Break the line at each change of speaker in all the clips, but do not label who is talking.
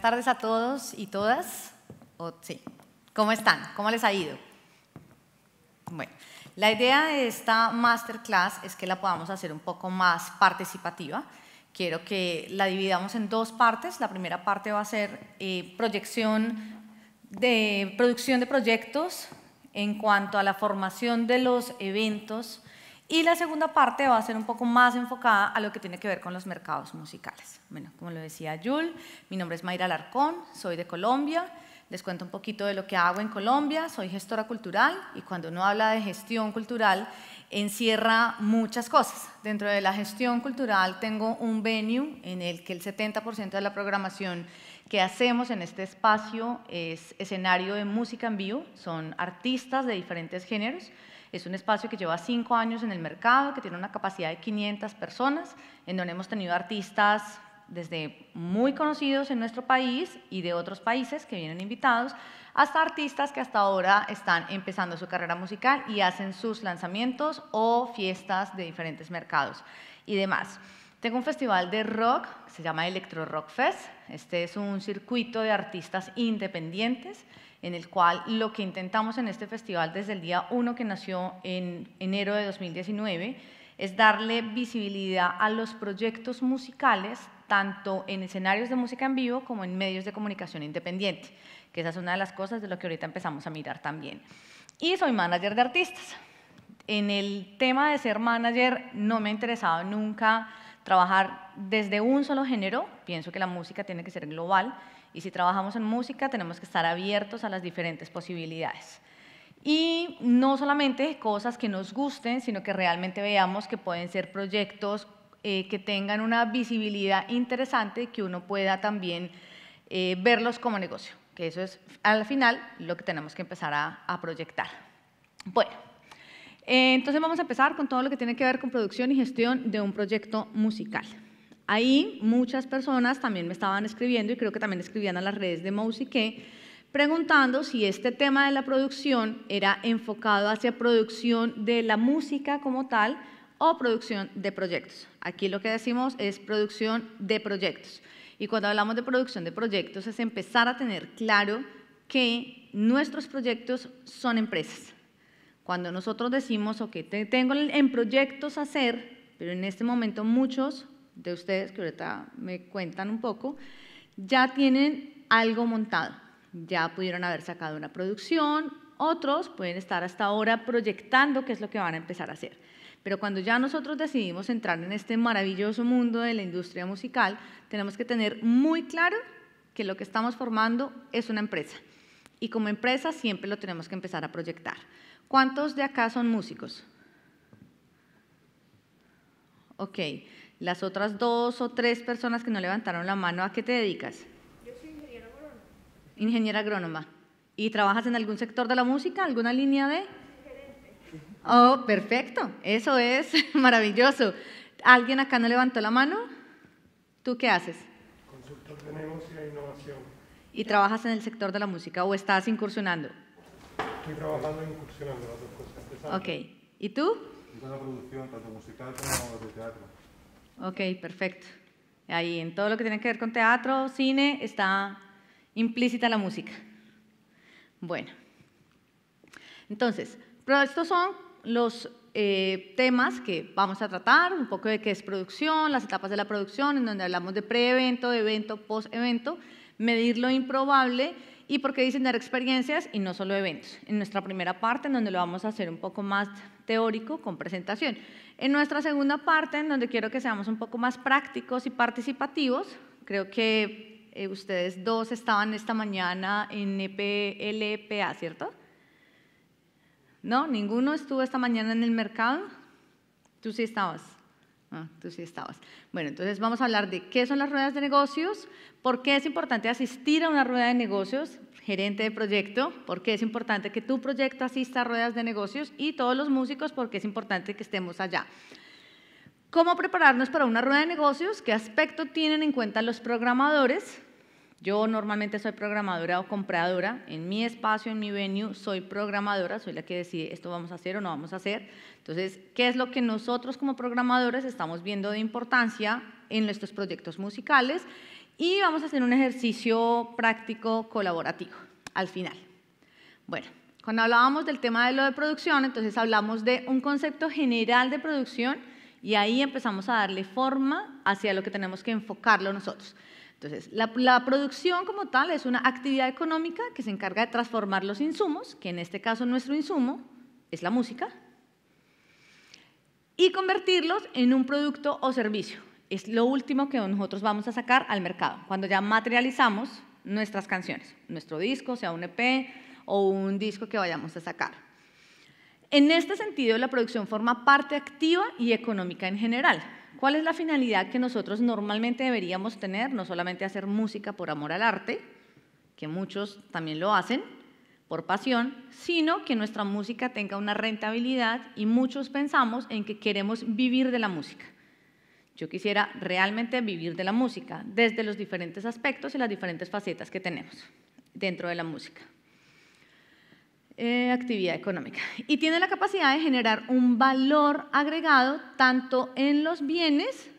Buenas tardes a todos y todas. sí. ¿Cómo están? ¿Cómo les ha ido? Bueno, la idea de esta masterclass es que la podamos hacer un poco más participativa. Quiero que la dividamos en dos partes. La primera parte va a ser eh, proyección de producción de proyectos en cuanto a la formación de los eventos y la segunda parte va a ser un poco más enfocada a lo que tiene que ver con los mercados musicales. Bueno, como lo decía Yul, mi nombre es Mayra Alarcón, soy de Colombia, les cuento un poquito de lo que hago en Colombia, soy gestora cultural y cuando uno habla de gestión cultural encierra muchas cosas. Dentro de la gestión cultural tengo un venue en el que el 70% de la programación que hacemos en este espacio es escenario de música en vivo, son artistas de diferentes géneros, es un espacio que lleva cinco años en el mercado, que tiene una capacidad de 500 personas, en donde hemos tenido artistas desde muy conocidos en nuestro país y de otros países que vienen invitados, hasta artistas que hasta ahora están empezando su carrera musical y hacen sus lanzamientos o fiestas de diferentes mercados y demás. Tengo un festival de rock, que se llama Electro Rock Fest. Este es un circuito de artistas independientes en el cual lo que intentamos en este festival desde el día 1 que nació en enero de 2019 es darle visibilidad a los proyectos musicales, tanto en escenarios de música en vivo como en medios de comunicación independiente, que esa es una de las cosas de lo que ahorita empezamos a mirar también. Y soy manager de artistas. En el tema de ser manager no me ha interesado nunca trabajar desde un solo género, pienso que la música tiene que ser global, y si trabajamos en música, tenemos que estar abiertos a las diferentes posibilidades. Y no solamente cosas que nos gusten, sino que realmente veamos que pueden ser proyectos eh, que tengan una visibilidad interesante, que uno pueda también eh, verlos como negocio, que eso es al final lo que tenemos que empezar a, proyectar. Bueno, eh, entonces vamos a empezar con todo lo que tiene que ver con producción y gestión de un proyecto musical. Ahí muchas personas también me estaban escribiendo y creo que también escribían a las redes de Mousique preguntando si este tema de la producción era enfocado hacia producción de la música como tal o producción de proyectos. Aquí lo que decimos es producción de proyectos. Y cuando hablamos de producción de proyectos es empezar a tener claro que nuestros proyectos son empresas. Cuando nosotros decimos, ok, tengo en proyectos hacer, pero en este momento muchos de ustedes, que ahorita me cuentan un poco, ya tienen algo montado. Ya pudieron haber sacado una producción, otros pueden estar hasta ahora proyectando qué es lo que van a empezar a hacer. Pero cuando ya nosotros decidimos entrar en este maravilloso mundo de la industria musical, tenemos que tener muy claro que lo que estamos formando es una empresa. Y como empresa siempre lo tenemos que empezar a proyectar. ¿Cuántos de acá son músicos? Ok. Las otras dos o tres personas que no levantaron la mano, ¿a qué te dedicas?
Yo soy ingeniera agrónoma.
Ingeniera agrónoma. ¿Y trabajas en algún sector de la música? ¿Alguna línea de? Gerente. Oh, perfecto. Eso es maravilloso. ¿Alguien acá no levantó la mano? ¿Tú qué haces?
Consultor de negocio e innovación.
¿Y trabajas en el sector de la música o estás incursionando?
Estoy trabajando e incursionando las dos cosas.
Ok. ¿Y tú?
En la producción, tanto musical como de teatro.
Ok, perfecto. Ahí en todo lo que tiene que ver con teatro, cine, está implícita la música. Bueno, entonces, estos son los eh, temas que vamos a tratar, un poco de qué es producción, las etapas de la producción, en donde hablamos de pre-evento, de evento, post-evento, medir lo improbable y por qué diseñar experiencias y no solo eventos. En nuestra primera parte, en donde lo vamos a hacer un poco más teórico con presentación. En nuestra segunda parte, en donde quiero que seamos un poco más prácticos y participativos, creo que eh, ustedes dos estaban esta mañana en EPLPA, ¿cierto? ¿No? ¿Ninguno estuvo esta mañana en el mercado? Tú sí estabas. Ah, tú sí estabas. Bueno, entonces vamos a hablar de qué son las ruedas de negocios, por qué es importante asistir a una rueda de negocios, gerente de proyecto, porque es importante que tu proyecto asista a ruedas de negocios y todos los músicos porque es importante que estemos allá. ¿Cómo prepararnos para una rueda de negocios? ¿Qué aspecto tienen en cuenta los programadores? Yo normalmente soy programadora o compradora. En mi espacio, en mi venue, soy programadora, soy la que decide esto vamos a hacer o no vamos a hacer. Entonces, ¿qué es lo que nosotros como programadores estamos viendo de importancia en nuestros proyectos musicales? Y vamos a hacer un ejercicio práctico colaborativo al final. Bueno, cuando hablábamos del tema de lo de producción, entonces hablamos de un concepto general de producción y ahí empezamos a darle forma hacia lo que tenemos que enfocarlo nosotros. Entonces, la, producción como tal es una actividad económica que se encarga de transformar los insumos, que en este caso nuestro insumo es la música, y convertirlos en un producto o servicio. Es lo último que nosotros vamos a sacar al mercado, cuando ya materializamos nuestras canciones, nuestro disco, sea un EP o un disco que vayamos a sacar. En este sentido, la producción forma parte activa y económica en general. ¿Cuál es la finalidad que nosotros normalmente deberíamos tener? No solamente hacer música por amor al arte, que muchos también lo hacen por pasión, sino que nuestra música tenga una rentabilidad y muchos pensamos en que queremos vivir de la música. Yo quisiera realmente vivir de la música, desde los diferentes aspectos y las diferentes facetas que tenemos dentro de la música. Eh, actividad económica. Y tiene la capacidad de generar un valor agregado tanto en los bienes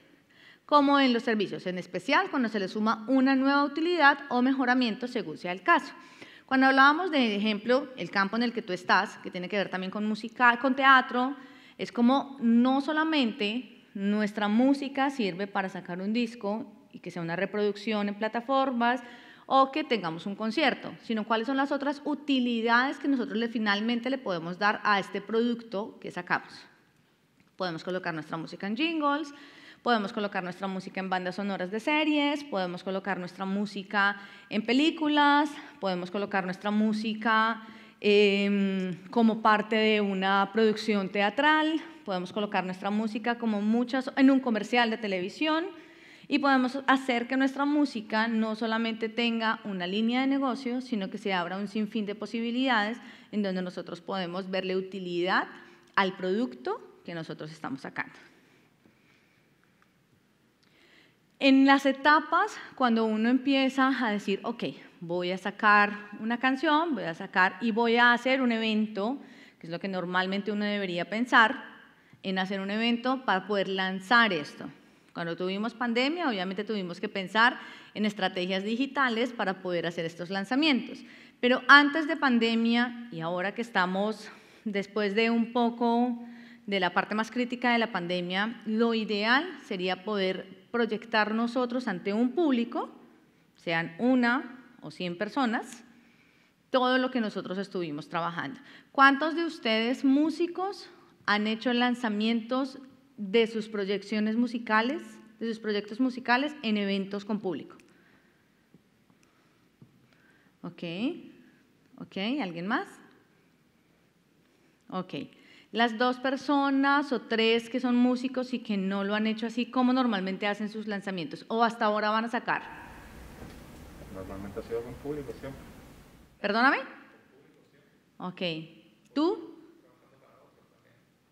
como en los servicios, en especial cuando se le suma una nueva utilidad o mejoramiento según sea el caso. Cuando hablábamos de ejemplo, el campo en el que tú estás, que tiene que ver también con música, con teatro, es como no solamente nuestra música sirve para sacar un disco y que sea una reproducción en plataformas, o que tengamos un concierto, sino cuáles son las otras utilidades que nosotros le, finalmente le podemos dar a este producto que sacamos. Podemos colocar nuestra música en jingles, podemos colocar nuestra música en bandas sonoras de series, podemos colocar nuestra música en películas, podemos colocar nuestra música eh, como parte de una producción teatral, podemos colocar nuestra música como muchas en un comercial de televisión, y podemos hacer que nuestra música no solamente tenga una línea de negocio, sino que se abra un sinfín de posibilidades en donde nosotros podemos verle utilidad al producto que nosotros estamos sacando. En las etapas, cuando uno empieza a decir, ok, voy a sacar una canción, voy a sacar y voy a hacer un evento, que es lo que normalmente uno debería pensar, en hacer un evento para poder lanzar esto. Cuando tuvimos pandemia, obviamente tuvimos que pensar en estrategias digitales para poder hacer estos lanzamientos. Pero antes de pandemia y ahora que estamos después de un poco de la parte más crítica de la pandemia, lo ideal sería poder proyectar nosotros ante un público, sean una o cien personas, todo lo que nosotros estuvimos trabajando. ¿Cuántos de ustedes músicos han hecho lanzamientos de sus proyecciones musicales, de sus proyectos musicales en eventos con público. Ok, ok, ¿alguien más? Ok. Las dos personas o tres que son músicos y que no lo han hecho así, ¿cómo normalmente hacen sus lanzamientos? ¿O hasta ahora van a sacar?
Normalmente ha sido con público siempre.
¿Perdóname? Ok. ¿Tú?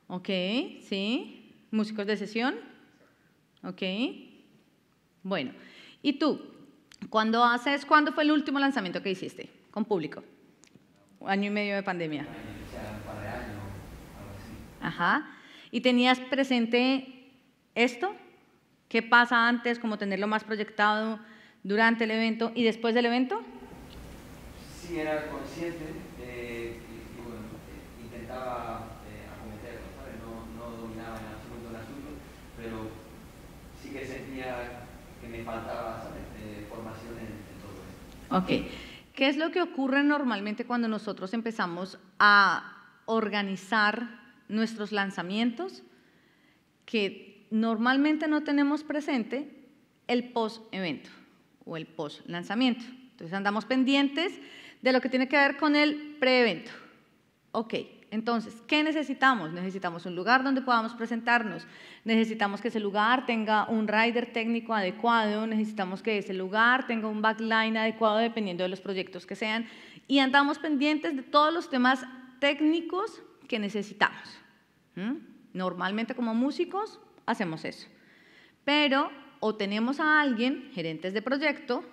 Ok, sí. ¿Músicos de sesión? Ok. Bueno, ¿y tú? ¿Cuándo haces, cuándo fue el último lanzamiento que hiciste con público? Año y medio de pandemia. Ajá. ¿Y tenías presente esto? ¿Qué pasa antes, como tenerlo más proyectado durante el evento y después del evento?
Sí, era consciente eh, y, bueno, eh, intentaba que me faltaba formación en, todo esto.
Ok. ¿Qué es lo que ocurre normalmente cuando nosotros empezamos a organizar nuestros lanzamientos? Que normalmente no tenemos presente el post-evento o el post-lanzamiento. Entonces andamos pendientes de lo que tiene que ver con el pre-evento. Ok, entonces, ¿qué necesitamos? Necesitamos un lugar donde podamos presentarnos, necesitamos que ese lugar tenga un rider técnico adecuado, necesitamos que ese lugar tenga un backline adecuado dependiendo de los proyectos que sean y andamos pendientes de todos los temas técnicos que necesitamos. Normalmente como músicos hacemos eso, pero o tenemos a alguien, gerentes de proyecto,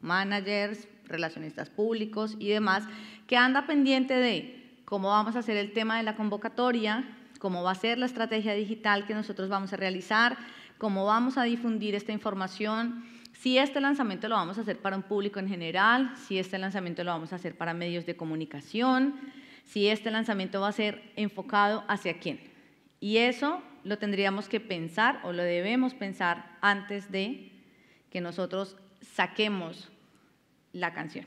managers, relacionistas públicos y demás, que anda pendiente de cómo vamos a hacer el tema de la convocatoria, cómo va a ser la estrategia digital que nosotros vamos a realizar, cómo vamos a difundir esta información, si este lanzamiento lo vamos a hacer para un público en general, si este lanzamiento lo vamos a hacer para medios de comunicación, si este lanzamiento va a ser enfocado hacia quién. Y eso lo tendríamos que pensar o lo debemos pensar antes de que nosotros saquemos la canción.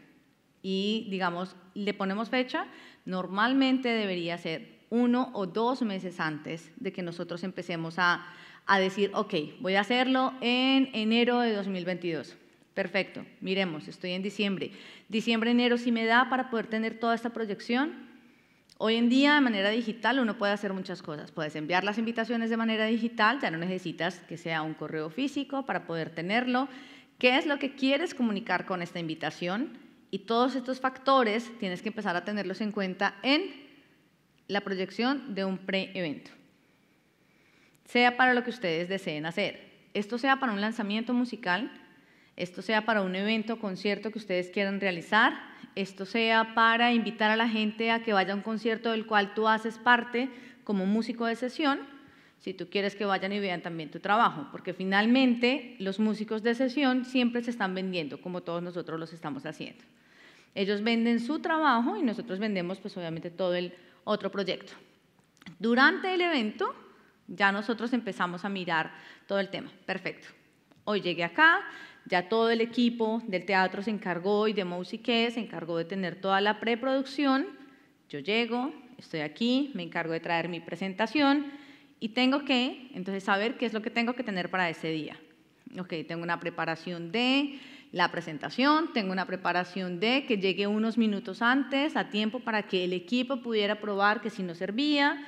Y digamos, le ponemos fecha, normalmente debería ser uno o dos meses antes de que nosotros empecemos a, a decir, ok, voy a hacerlo en enero de 2022. Perfecto, miremos, estoy en diciembre. Diciembre, enero, si me da para poder tener toda esta proyección, Hoy en día, de manera digital, uno puede hacer muchas cosas. Puedes enviar las invitaciones de manera digital, ya no necesitas que sea un correo físico para poder tenerlo. ¿Qué es lo que quieres comunicar con esta invitación? Y todos estos factores tienes que empezar a tenerlos en cuenta en la proyección de un pre-evento. Sea para lo que ustedes deseen hacer. Esto sea para un lanzamiento musical, esto sea para un evento, concierto que ustedes quieran realizar, esto sea para invitar a la gente a que vaya a un concierto del cual tú haces parte como músico de sesión, si tú quieres que vayan y vean también tu trabajo, porque finalmente los músicos de sesión siempre se están vendiendo, como todos nosotros los estamos haciendo. Ellos venden su trabajo y nosotros vendemos pues obviamente todo el otro proyecto. Durante el evento ya nosotros empezamos a mirar todo el tema. Perfecto. Hoy llegué acá, ya todo el equipo del teatro se encargó y de Musique se encargó de tener toda la preproducción. Yo llego, estoy aquí, me encargo de traer mi presentación y tengo que, entonces, saber qué es lo que tengo que tener para ese día. Ok, tengo una preparación de la presentación, tengo una preparación de que llegue unos minutos antes, a tiempo, para que el equipo pudiera probar que si no servía,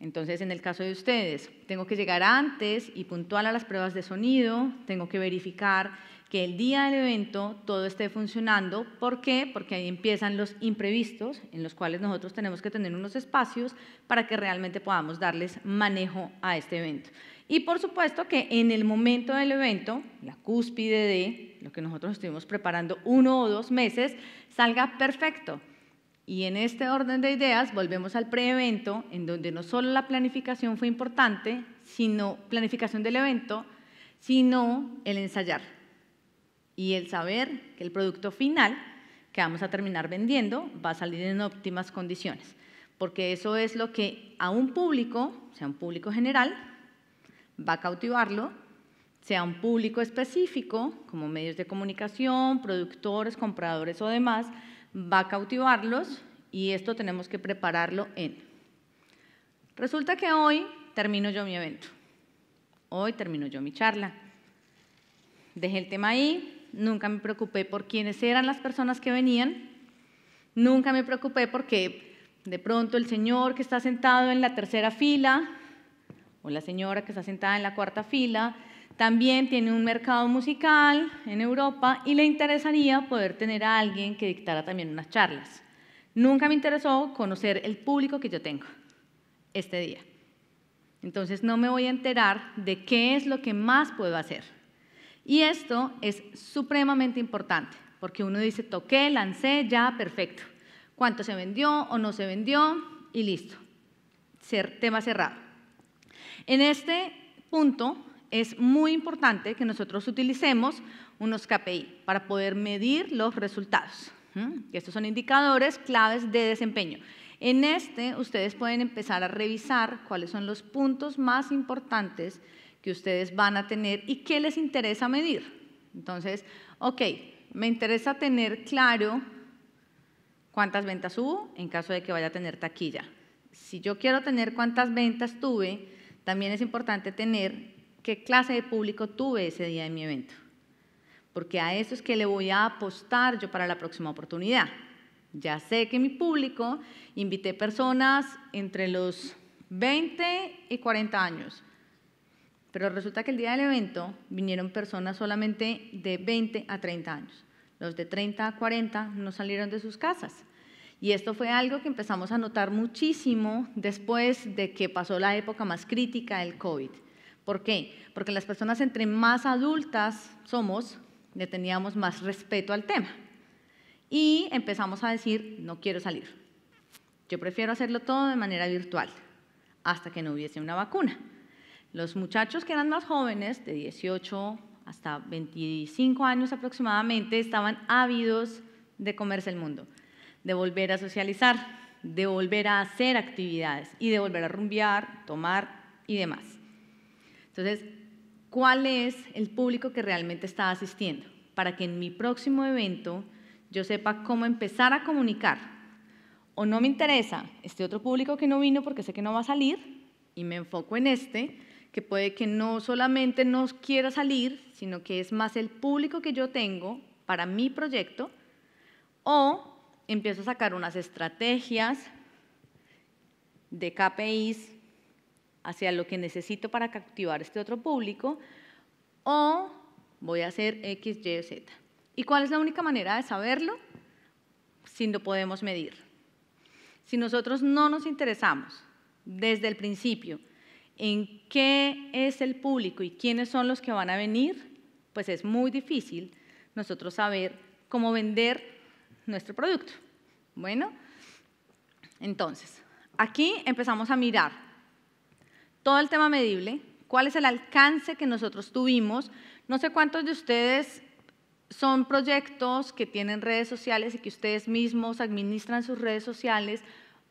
entonces, en el caso de ustedes, tengo que llegar antes y puntual a las pruebas de sonido, tengo que verificar que el día del evento todo esté funcionando. ¿Por qué? Porque ahí empiezan los imprevistos, en los cuales nosotros tenemos que tener unos espacios para que realmente podamos darles manejo a este evento. Y por supuesto que en el momento del evento, la cúspide de lo que nosotros estuvimos preparando uno o dos meses, salga perfecto. Y en este orden de ideas volvemos al pre-evento, en donde no solo la planificación fue importante, sino planificación del evento, sino el ensayar y el saber que el producto final que vamos a terminar vendiendo va a salir en óptimas condiciones, porque eso es lo que a un público, sea un público general, va a cautivarlo, sea un público específico, como medios de comunicación, productores, compradores o demás, va a cautivarlos y esto tenemos que prepararlo en. Resulta que hoy termino yo mi evento, hoy termino yo mi charla. Dejé el tema ahí, nunca me preocupé por quiénes eran las personas que venían, nunca me preocupé porque de pronto el señor que está sentado en la tercera fila la señora que está sentada en la cuarta fila también tiene un mercado musical en Europa y le interesaría poder tener a alguien que dictara también unas charlas. Nunca me interesó conocer el público que yo tengo este día. Entonces no me voy a enterar de qué es lo que más puedo hacer. Y esto es supremamente importante, porque uno dice, toqué, lancé, ya, perfecto. ¿Cuánto se vendió o no se vendió? Y listo. tema cerrado. En este punto es muy importante que nosotros utilicemos unos KPI para poder medir los resultados. Estos son indicadores claves de desempeño. En este ustedes pueden empezar a revisar cuáles son los puntos más importantes que ustedes van a tener y qué les interesa medir. Entonces, ok, me interesa tener claro cuántas ventas hubo en caso de que vaya a tener taquilla. Si yo quiero tener cuántas ventas tuve, también es importante tener qué clase de público tuve ese día en mi evento. Porque a eso es que le voy a apostar yo para la próxima oportunidad. Ya sé que mi público, invité personas entre los 20 y 40 años. Pero resulta que el día del evento vinieron personas solamente de 20 a 30 años. Los de 30 a 40 no salieron de sus casas. Y esto fue algo que empezamos a notar muchísimo después de que pasó la época más crítica del COVID. ¿Por qué? Porque las personas entre más adultas somos, le teníamos más respeto al tema. Y empezamos a decir, no quiero salir. Yo prefiero hacerlo todo de manera virtual, hasta que no hubiese una vacuna. Los muchachos que eran más jóvenes, de 18 hasta 25 años aproximadamente, estaban ávidos de comerse el mundo, de volver a socializar, de volver a hacer actividades y de volver a rumbear, tomar y demás. Entonces, ¿cuál es el público que realmente está asistiendo? Para que en mi próximo evento yo sepa cómo empezar a comunicar. O no me interesa este otro público que no vino porque sé que no va a salir y me enfoco en este, que puede que no solamente no quiera salir, sino que es más el público que yo tengo para mi proyecto, o empiezo a sacar unas estrategias de KPIs hacia lo que necesito para captivar este otro público, o voy a hacer X, Y, Z. ¿Y cuál es la única manera de saberlo? Si lo podemos medir. Si nosotros no nos interesamos desde el principio en qué es el público y quiénes son los que van a venir, pues es muy difícil nosotros saber cómo vender nuestro producto. Bueno, entonces, aquí empezamos a mirar todo el tema medible, cuál es el alcance que nosotros tuvimos. No sé cuántos de ustedes son proyectos que tienen redes sociales y que ustedes mismos administran sus redes sociales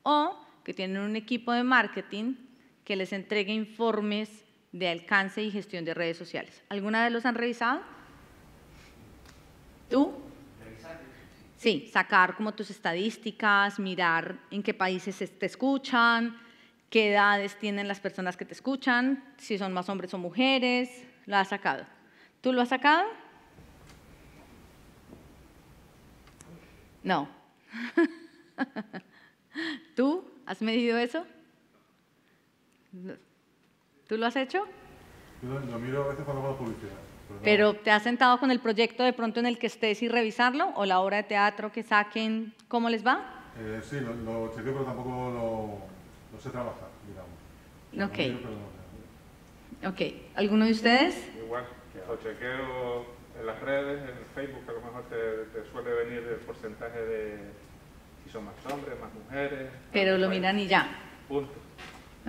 o que tienen un equipo de marketing que les entregue informes de alcance y gestión de redes sociales. ¿Alguna vez los han revisado? ¿Tú? Sí, sacar como tus estadísticas, mirar en qué países te escuchan, qué edades tienen las personas que te escuchan, si son más hombres o mujeres, lo has sacado. ¿Tú lo has sacado? No. ¿Tú has medido eso? ¿Tú lo has hecho?
Yo lo miro a veces cuando hago publicidad.
Pero, ¿te has sentado con el proyecto de pronto en el que estés y revisarlo? ¿O la obra de teatro que saquen, cómo les va?
Eh, sí, lo, lo chequeo, pero tampoco lo, lo sé trabajar, digamos.
Ok.
Lo miro, pero no-
Ok. ¿Alguno de ustedes?
Igual, lo chequeo en las redes, en Facebook, a lo mejor te, te suele venir el porcentaje de si son más hombres, más mujeres.
Pero lo miran y ya.
Punto.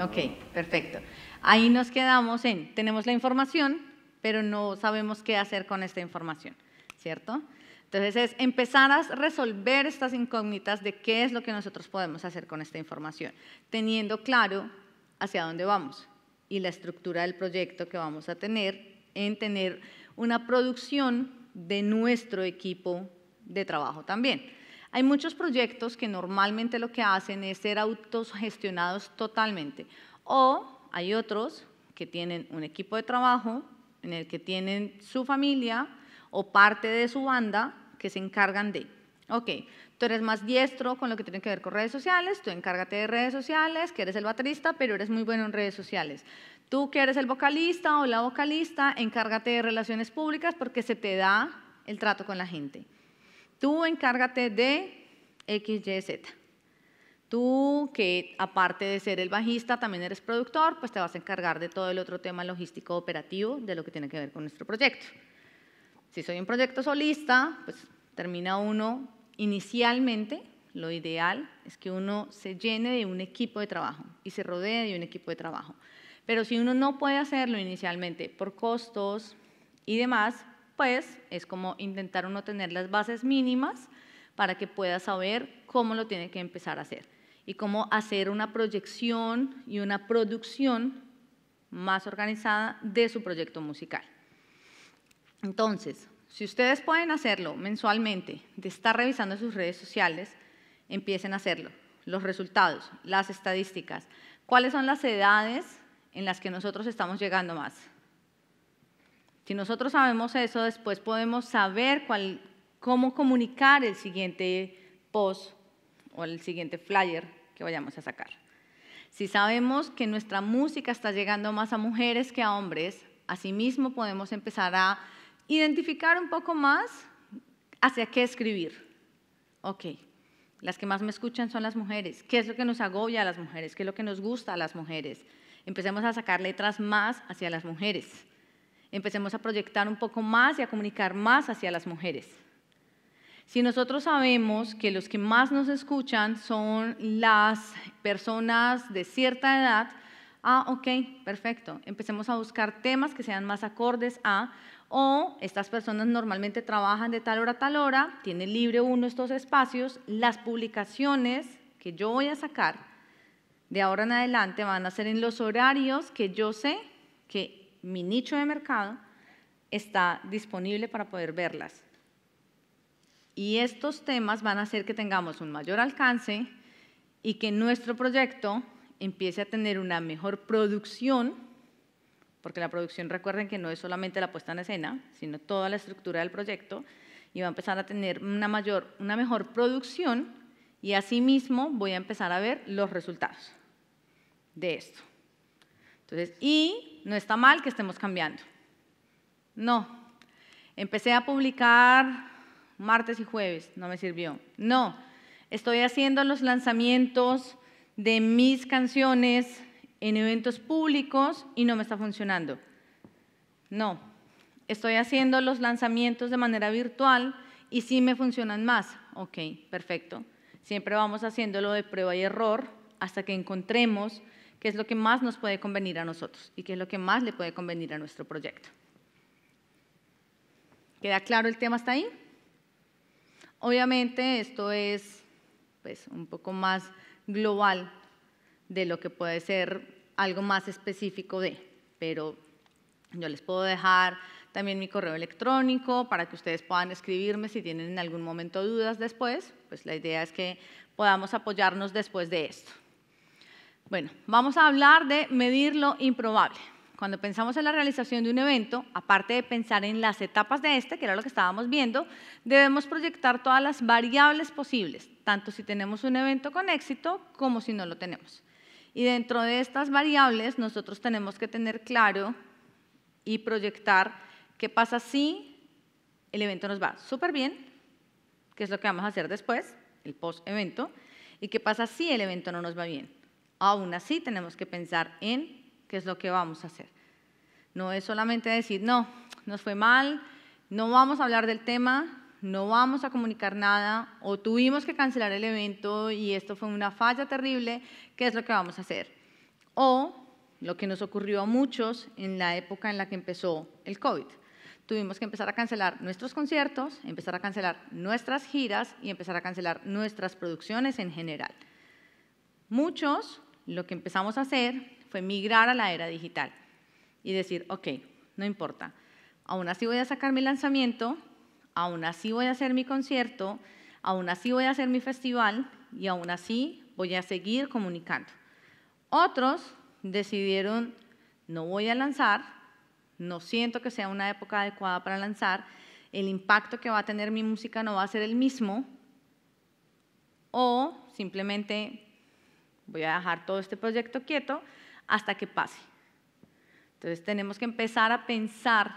Ok, perfecto. Ahí nos quedamos en, tenemos la información, pero no sabemos qué hacer con esta información, ¿cierto? Entonces es empezar a resolver estas incógnitas de qué es lo que nosotros podemos hacer con esta información, teniendo claro hacia dónde vamos y la estructura del proyecto que vamos a tener en tener una producción de nuestro equipo de trabajo también. Hay muchos proyectos que normalmente lo que hacen es ser autogestionados totalmente. O hay otros que tienen un equipo de trabajo en el que tienen su familia o parte de su banda que se encargan de, ok, tú eres más diestro con lo que tiene que ver con redes sociales, tú encárgate de redes sociales, que eres el baterista, pero eres muy bueno en redes sociales. Tú que eres el vocalista o la vocalista, encárgate de relaciones públicas porque se te da el trato con la gente. Tú encárgate de X, Y, Z. Tú, que aparte de ser el bajista, también eres productor, pues te vas a encargar de todo el otro tema logístico operativo de lo que tiene que ver con nuestro proyecto. Si soy un proyecto solista, pues termina uno inicialmente, lo ideal es que uno se llene de un equipo de trabajo y se rodee de un equipo de trabajo. Pero si uno no puede hacerlo inicialmente por costos y demás, pues es como intentar uno tener las bases mínimas para que pueda saber cómo lo tiene que empezar a hacer y cómo hacer una proyección y una producción más organizada de su proyecto musical. Entonces, si ustedes pueden hacerlo mensualmente, de estar revisando sus redes sociales, empiecen a hacerlo. Los resultados, las estadísticas, cuáles son las edades en las que nosotros estamos llegando más. Si nosotros sabemos eso, después podemos saber cuál, cómo comunicar el siguiente post o el siguiente flyer que vayamos a sacar. Si sabemos que nuestra música está llegando más a mujeres que a hombres, asimismo podemos empezar a identificar un poco más hacia qué escribir. Ok, las que más me escuchan son las mujeres. ¿Qué es lo que nos agobia a las mujeres? ¿Qué es lo que nos gusta a las mujeres? Empecemos a sacar letras más hacia las mujeres. Empecemos a proyectar un poco más y a comunicar más hacia las mujeres. Si nosotros sabemos que los que más nos escuchan son las personas de cierta edad, Ah, ok, perfecto. Empecemos a buscar temas que sean más acordes a, o estas personas normalmente trabajan de tal hora a tal hora, tiene libre uno estos espacios, las publicaciones que yo voy a sacar de ahora en adelante van a ser en los horarios que yo sé que mi nicho de mercado está disponible para poder verlas. Y estos temas van a hacer que tengamos un mayor alcance y que nuestro proyecto empiece a tener una mejor producción, porque la producción recuerden que no es solamente la puesta en escena, sino toda la estructura del proyecto, y va a empezar a tener una, mayor, una mejor producción y asimismo voy a empezar a ver los resultados de esto. Entonces, y no está mal que estemos cambiando. No. Empecé a publicar martes y jueves, no me sirvió. No. Estoy haciendo los lanzamientos de mis canciones en eventos públicos y no me está funcionando. No. Estoy haciendo los lanzamientos de manera virtual y sí me funcionan más. Ok, perfecto. Siempre vamos haciéndolo de prueba y error hasta que encontremos qué es lo que más nos puede convenir a nosotros y qué es lo que más le puede convenir a nuestro proyecto. ¿Queda claro el tema hasta ahí? Obviamente esto es pues, un poco más global de lo que puede ser algo más específico de, pero yo les puedo dejar también mi correo electrónico para que ustedes puedan escribirme si tienen en algún momento dudas después, pues la idea es que podamos apoyarnos después de esto. Bueno, vamos a hablar de medir lo improbable. Cuando pensamos en la realización de un evento, aparte de pensar en las etapas de este, que era lo que estábamos viendo, debemos proyectar todas las variables posibles, tanto si tenemos un evento con éxito como si no lo tenemos. Y dentro de estas variables nosotros tenemos que tener claro y proyectar qué pasa si el evento nos va súper bien, qué es lo que vamos a hacer después, el post-evento, y qué pasa si el evento no nos va bien aún así tenemos que pensar en qué es lo que vamos a hacer. No es solamente decir, no, nos fue mal, no vamos a hablar del tema, no vamos a comunicar nada, o tuvimos que cancelar el evento y esto fue una falla terrible, ¿qué es lo que vamos a hacer? O lo que nos ocurrió a muchos en la época en la que empezó el COVID. Tuvimos que empezar a cancelar nuestros conciertos, empezar a cancelar nuestras giras y empezar a cancelar nuestras producciones en general. Muchos lo que empezamos a hacer fue migrar a la era digital y decir, ok, no importa, aún así voy a sacar mi lanzamiento, aún así voy a hacer mi concierto, aún así voy a hacer mi festival y aún así voy a seguir comunicando. Otros decidieron, no voy a lanzar, no siento que sea una época adecuada para lanzar, el impacto que va a tener mi música no va a ser el mismo, o simplemente voy a dejar todo este proyecto quieto hasta que pase. Entonces tenemos que empezar a pensar,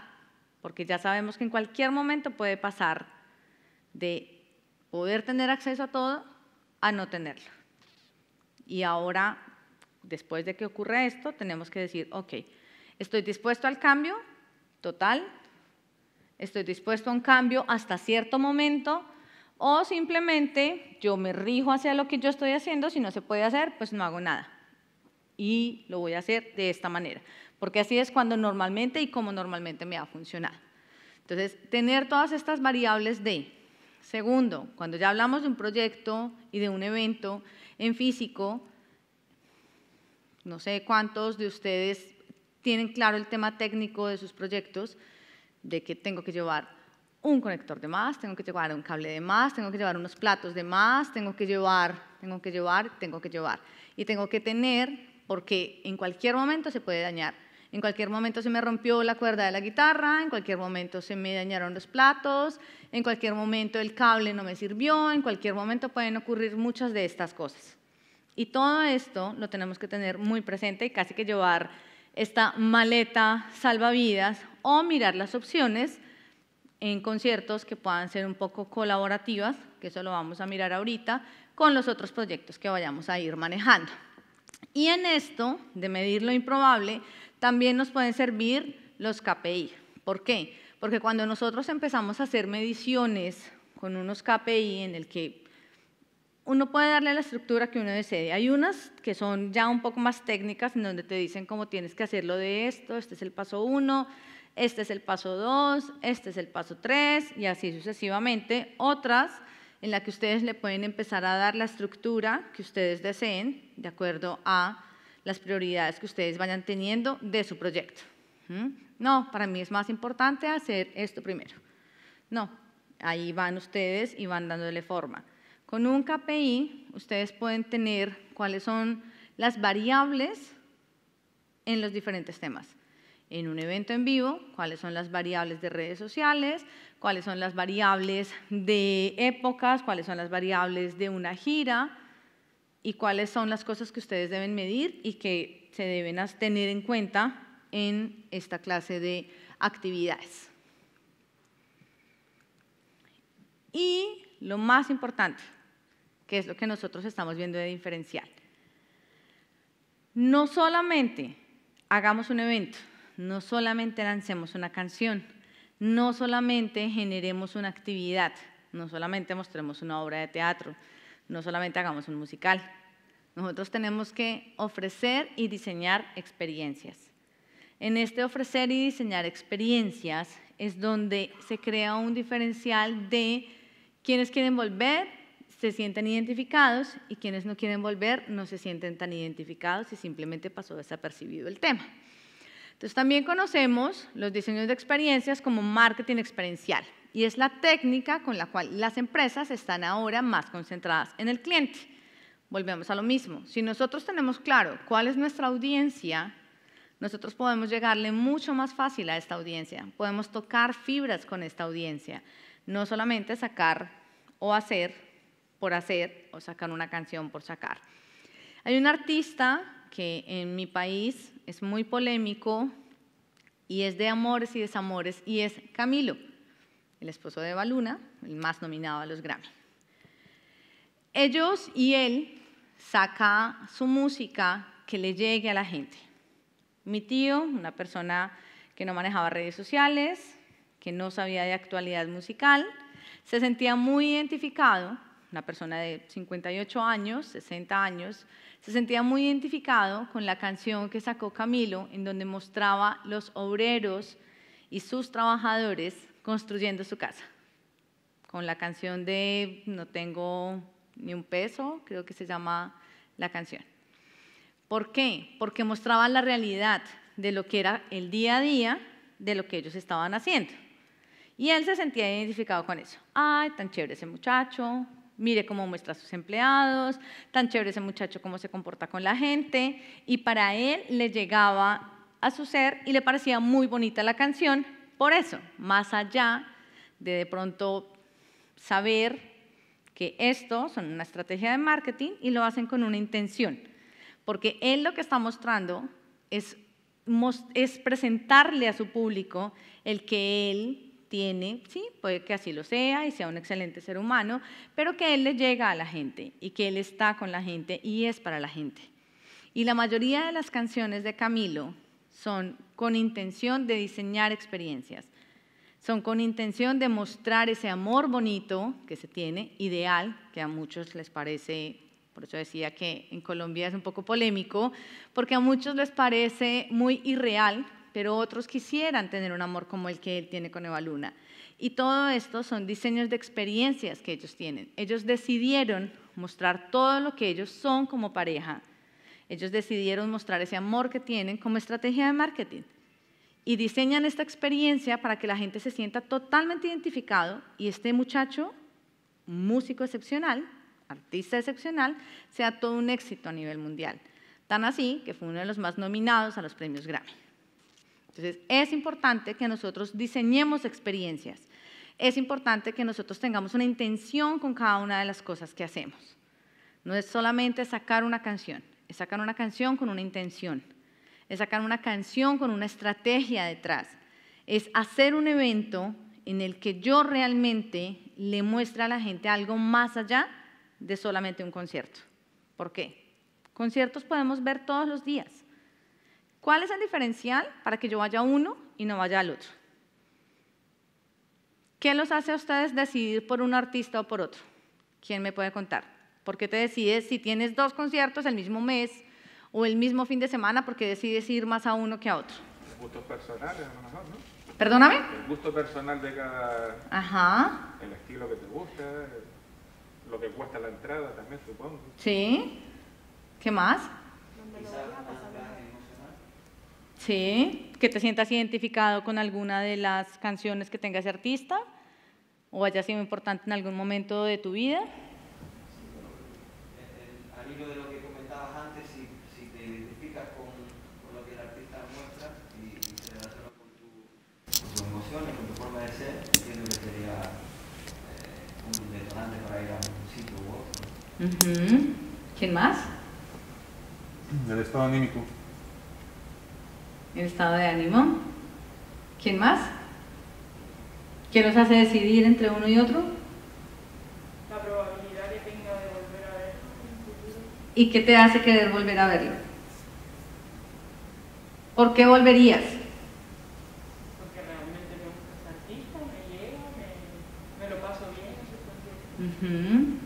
porque ya sabemos que en cualquier momento puede pasar de poder tener acceso a todo a no tenerlo. Y ahora, después de que ocurra esto, tenemos que decir, ok, estoy dispuesto al cambio total, estoy dispuesto a un cambio hasta cierto momento, o simplemente yo me rijo hacia lo que yo estoy haciendo, si no se puede hacer, pues no hago nada. Y lo voy a hacer de esta manera, porque así es cuando normalmente y como normalmente me ha funcionado. Entonces, tener todas estas variables de, segundo, cuando ya hablamos de un proyecto y de un evento en físico, no sé cuántos de ustedes tienen claro el tema técnico de sus proyectos, de que tengo que llevar un conector de más, tengo que llevar un cable de más, tengo que llevar unos platos de más, tengo que llevar, tengo que llevar, tengo que llevar. Y tengo que tener, porque en cualquier momento se puede dañar. En cualquier momento se me rompió la cuerda de la guitarra, en cualquier momento se me dañaron los platos, en cualquier momento el cable no me sirvió, en cualquier momento pueden ocurrir muchas de estas cosas. Y todo esto lo tenemos que tener muy presente y casi que llevar esta maleta salvavidas o mirar las opciones en conciertos que puedan ser un poco colaborativas, que eso lo vamos a mirar ahorita, con los otros proyectos que vayamos a ir manejando. Y en esto de medir lo improbable, también nos pueden servir los KPI. ¿Por qué? Porque cuando nosotros empezamos a hacer mediciones con unos KPI en el que uno puede darle la estructura que uno desee. Hay unas que son ya un poco más técnicas, en donde te dicen cómo tienes que hacerlo de esto, este es el paso uno, este es el paso dos, este es el paso tres, y así sucesivamente. Otras en las que ustedes le pueden empezar a dar la estructura que ustedes deseen, de acuerdo a las prioridades que ustedes vayan teniendo de su proyecto. ¿Mm? No, para mí es más importante hacer esto primero. No, ahí van ustedes y van dándole forma. Con un KPI, ustedes pueden tener cuáles son las variables en los diferentes temas. En un evento en vivo, cuáles son las variables de redes sociales, cuáles son las variables de épocas, cuáles son las variables de una gira y cuáles son las cosas que ustedes deben medir y que se deben tener en cuenta en esta clase de actividades. Y lo más importante, que es lo que nosotros estamos viendo de diferencial. No solamente hagamos un evento, no solamente lancemos una canción, no solamente generemos una actividad, no solamente mostremos una obra de teatro, no solamente hagamos un musical. Nosotros tenemos que ofrecer y diseñar experiencias. En este ofrecer y diseñar experiencias es donde se crea un diferencial de quienes quieren volver se sienten identificados y quienes no quieren volver no se sienten tan identificados y simplemente pasó desapercibido el tema. Entonces también conocemos los diseños de experiencias como marketing experiencial y es la técnica con la cual las empresas están ahora más concentradas en el cliente. Volvemos a lo mismo. Si nosotros tenemos claro cuál es nuestra audiencia, nosotros podemos llegarle mucho más fácil a esta audiencia. Podemos tocar fibras con esta audiencia, no solamente sacar o hacer por hacer o sacar una canción por sacar. Hay un artista que en mi país es muy polémico y es de amores y desamores y es Camilo, el esposo de Baluna, el más nominado a los Grammy. Ellos y él saca su música que le llegue a la gente. Mi tío, una persona que no manejaba redes sociales, que no sabía de actualidad musical, se sentía muy identificado una persona de 58 años, 60 años, se sentía muy identificado con la canción que sacó Camilo, en donde mostraba los obreros y sus trabajadores construyendo su casa. Con la canción de No tengo ni un peso, creo que se llama la canción. ¿Por qué? Porque mostraba la realidad de lo que era el día a día de lo que ellos estaban haciendo. Y él se sentía identificado con eso. Ay, tan chévere ese muchacho, mire cómo muestra a sus empleados, tan chévere ese muchacho cómo se comporta con la gente, y para él le llegaba a su ser y le parecía muy bonita la canción, por eso, más allá de de pronto saber que esto son una estrategia de marketing y lo hacen con una intención, porque él lo que está mostrando es, es presentarle a su público el que él tiene, sí, puede que así lo sea y sea un excelente ser humano, pero que él le llega a la gente y que él está con la gente y es para la gente. Y la mayoría de las canciones de Camilo son con intención de diseñar experiencias, son con intención de mostrar ese amor bonito que se tiene, ideal, que a muchos les parece, por eso decía que en Colombia es un poco polémico, porque a muchos les parece muy irreal pero otros quisieran tener un amor como el que él tiene con Eva Luna. Y todo esto son diseños de experiencias que ellos tienen. Ellos decidieron mostrar todo lo que ellos son como pareja. Ellos decidieron mostrar ese amor que tienen como estrategia de marketing. Y diseñan esta experiencia para que la gente se sienta totalmente identificado y este muchacho, músico excepcional, artista excepcional, sea todo un éxito a nivel mundial. Tan así que fue uno de los más nominados a los premios Grammy. Entonces, es importante que nosotros diseñemos experiencias. Es importante que nosotros tengamos una intención con cada una de las cosas que hacemos. No es solamente sacar una canción, es sacar una canción con una intención, es sacar una canción con una estrategia detrás, es hacer un evento en el que yo realmente le muestre a la gente algo más allá de solamente un concierto. ¿Por qué? Conciertos podemos ver todos los días. ¿Cuál es el diferencial para que yo vaya a uno y no vaya al otro? ¿Qué los hace a ustedes decidir por un artista o por otro? ¿Quién me puede contar? ¿Por qué te decides si tienes dos conciertos el mismo mes o el mismo fin de semana? ¿Por qué decides ir más a uno que a otro?
Gustos personales, a lo mejor, ¿no?
Perdóname.
El gusto personal de cada.
Ajá.
El estilo que te gusta, lo que cuesta la entrada también, supongo.
Sí. ¿Qué más?
Quizás un anclaje emocional.
Sí. Que te sientas identificado con alguna de las canciones que tenga ese artista o haya sido importante en algún momento de tu vida.
El- el- Al hilo de lo que comentabas antes, si, si te identificas con, con lo que el artista muestra y, y se relaciona con, tu, tus emociones, con tu forma de ser, entiendo que sería eh, un detonante para ir a un sitio u otro.
¿Quién más?
Del estado anímico.
El estado de ánimo. ¿Quién más? ¿Qué nos hace decidir entre uno y otro?
la probabilidad que tenga de volver a ver en un futuro.
¿Y qué te hace querer volver a verlo? ¿Por qué volverías?
Porque realmente me gusta ese artista, me llega, me, me lo paso bien en sus conciertos.
Ujú.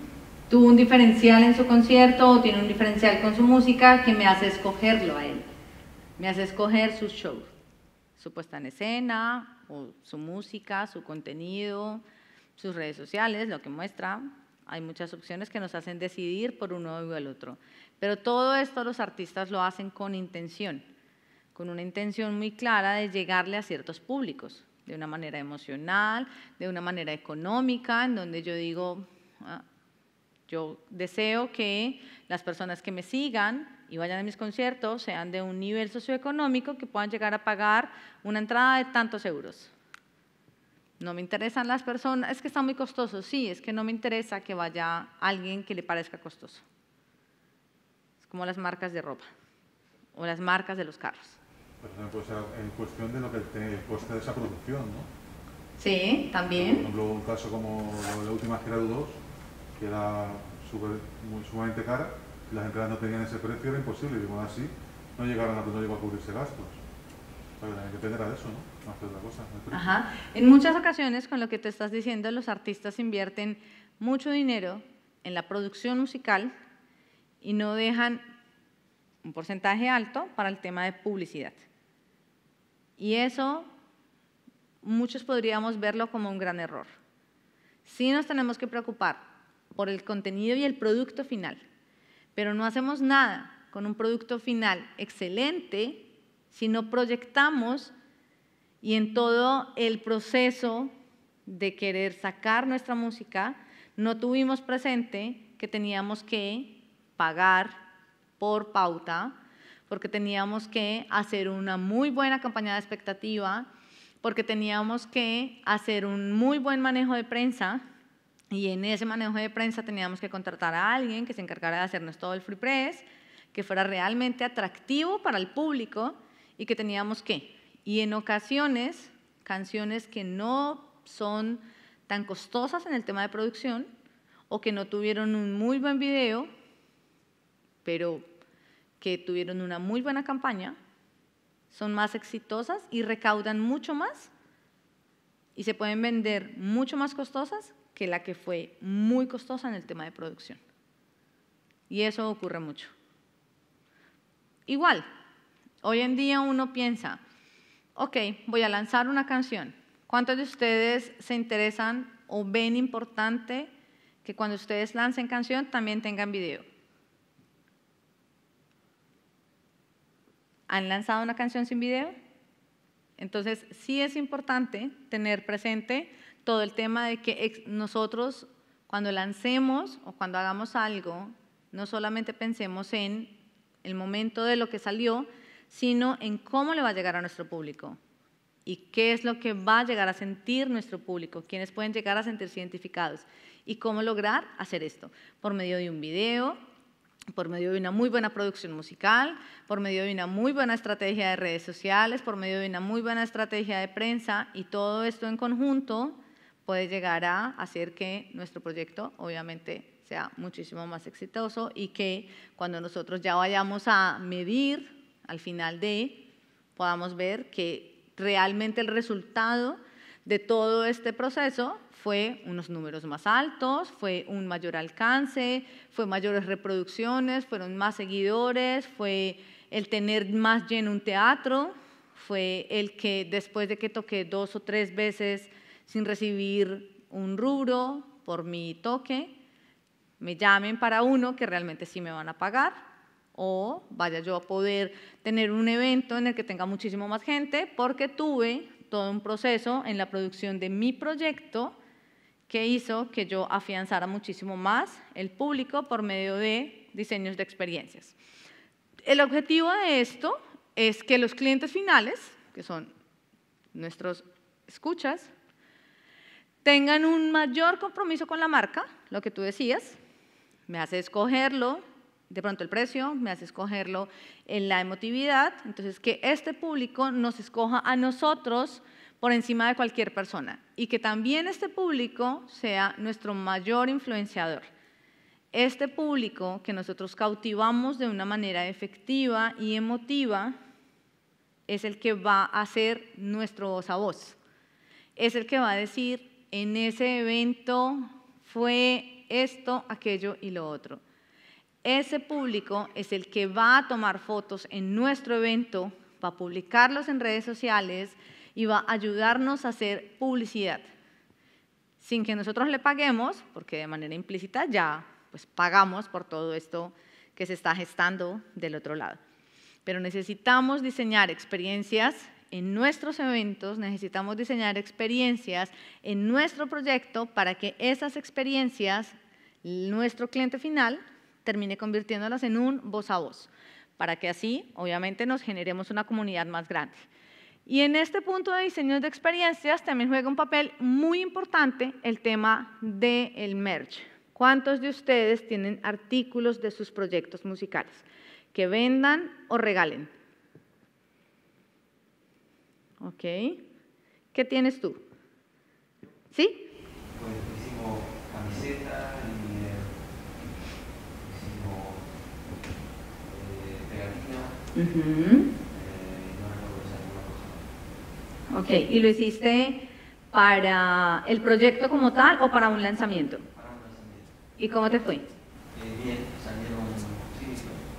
¿Tuvo un diferencial en su concierto o tiene un diferencial con su música que me hace escogerlo a él? Me hace escoger sus shows, su puesta en escena, su música, su contenido, sus redes sociales, lo que muestra. Hay muchas opciones que nos hacen decidir por uno o el otro. Pero todo esto los artistas lo hacen con intención, con una intención muy clara de llegarle a ciertos públicos, de una manera emocional, de una manera económica, en donde yo digo, ah, yo deseo que las personas que me sigan y vayan a mis conciertos sean de un nivel socioeconómico que puedan llegar a pagar una entrada de tantos euros. No me interesan las personas, es que está muy costoso, sí, es que no me interesa que vaya alguien que le parezca costoso. Es como las marcas de ropa o las marcas de los carros.
Puede ser en cuestión de lo que te- de esa producción, ¿no?
Sí,
Por
también.
ejemplo, un caso como la última gira de 2 que era súper- muy, sumamente cara, las entradas no tenían ese precio, era imposible, y aún así no llegaron a, no llegó a cubrirse gastos. O sea, que también dependerá de eso, ¿no? Más que otra cosa.
Ajá. En muchas ocasiones, con lo que te estás diciendo, los artistas invierten mucho dinero en la producción musical y no dejan un porcentaje alto para el tema de publicidad. Y eso muchos podríamos verlo como un gran error. Sí nos tenemos que preocupar por el contenido y el producto final, pero no hacemos nada con un producto final excelente si no proyectamos y en todo el proceso de querer sacar nuestra música, no tuvimos presente que teníamos que pagar por pauta, porque teníamos que hacer una muy buena campaña de expectativa, porque teníamos que hacer un muy buen manejo de prensa y en ese manejo de prensa teníamos que contratar a alguien que se encargara de hacernos todo el free press, que fuera realmente atractivo para el público y que teníamos que, y en ocasiones, canciones que no son tan costosas en el tema de producción o que no tuvieron un muy buen video, pero que tuvieron una muy buena campaña, son más exitosas y recaudan mucho más y se pueden vender mucho más costosas que la que fue muy costosa en el tema de producción. Y eso ocurre mucho. Igual, hoy en día uno piensa, ok, voy a lanzar una canción. ¿Cuántos de ustedes se interesan o ven importante que cuando ustedes lancen canción también tengan video? ¿Han lanzado una canción sin video? Entonces, sí es importante tener presente todo el tema de que nosotros, cuando lancemos o cuando hagamos algo, no solamente pensemos en el momento de lo que salió, sino en cómo le va a llegar a nuestro público y qué es lo que va a llegar a sentir nuestro público, quiénes pueden llegar a sentirse identificados y cómo lograr hacer esto. Por medio de un video, por medio de una muy buena producción musical, por medio de una muy buena estrategia de redes sociales, por medio de una muy buena estrategia de prensa y todo esto en conjunto puede llegar a hacer que nuestro proyecto obviamente sea muchísimo más exitoso y que cuando nosotros ya vayamos a medir al final de, podamos ver que realmente el resultado de todo este proceso fue unos números más altos, fue un mayor alcance, fue mayores reproducciones, fueron más seguidores, fue el tener más lleno un teatro, fue el que después de que toqué dos o tres veces sin recibir un rubro por mi toque, me llamen para uno que realmente sí me van a pagar o vaya yo a poder tener un evento en el que tenga muchísimo más gente porque tuve todo un proceso en la producción de mi proyecto que hizo que yo afianzara muchísimo más el público por medio de diseños de experiencias. El objetivo de esto es que los clientes finales, que son nuestros escuchas, tengan un mayor compromiso con la marca, lo que tú decías, me hace escogerlo, de pronto el precio, me hace escogerlo en la emotividad, entonces que este público nos escoja a nosotros por encima de cualquier persona y que también este público sea nuestro mayor influenciador. Este público que nosotros cautivamos de una manera efectiva y emotiva es el que va a ser nuestro voz a voz. Es el que va a decir, en ese evento fue esto, aquello y lo otro. Ese público es el que va a tomar fotos en nuestro evento, va a publicarlos en redes sociales, y va a ayudarnos a hacer publicidad sin que nosotros le paguemos, porque de manera implícita ya pues pagamos por todo esto que se está gestando del otro lado. Pero necesitamos diseñar experiencias en nuestros eventos, necesitamos diseñar experiencias en nuestro proyecto para que esas experiencias, nuestro cliente final, termine convirtiéndolas en un voz a voz, para que así, obviamente, nos generemos una comunidad más grande. Y en este punto de diseño de experiencias también juega un papel muy importante el tema del merch. ¿Cuántos de ustedes tienen artículos de sus proyectos musicales que vendan o regalen? ¿Ok? ¿Qué tienes tú? ¿Sí?
Pues hicimos camisetas y eh, hicimos eh, pegatinas.
Ok, ¿y lo hiciste para el proyecto como tal o para un lanzamiento?
Para un lanzamiento.
¿Y cómo te fue?
Eh, bien, salieron, sí,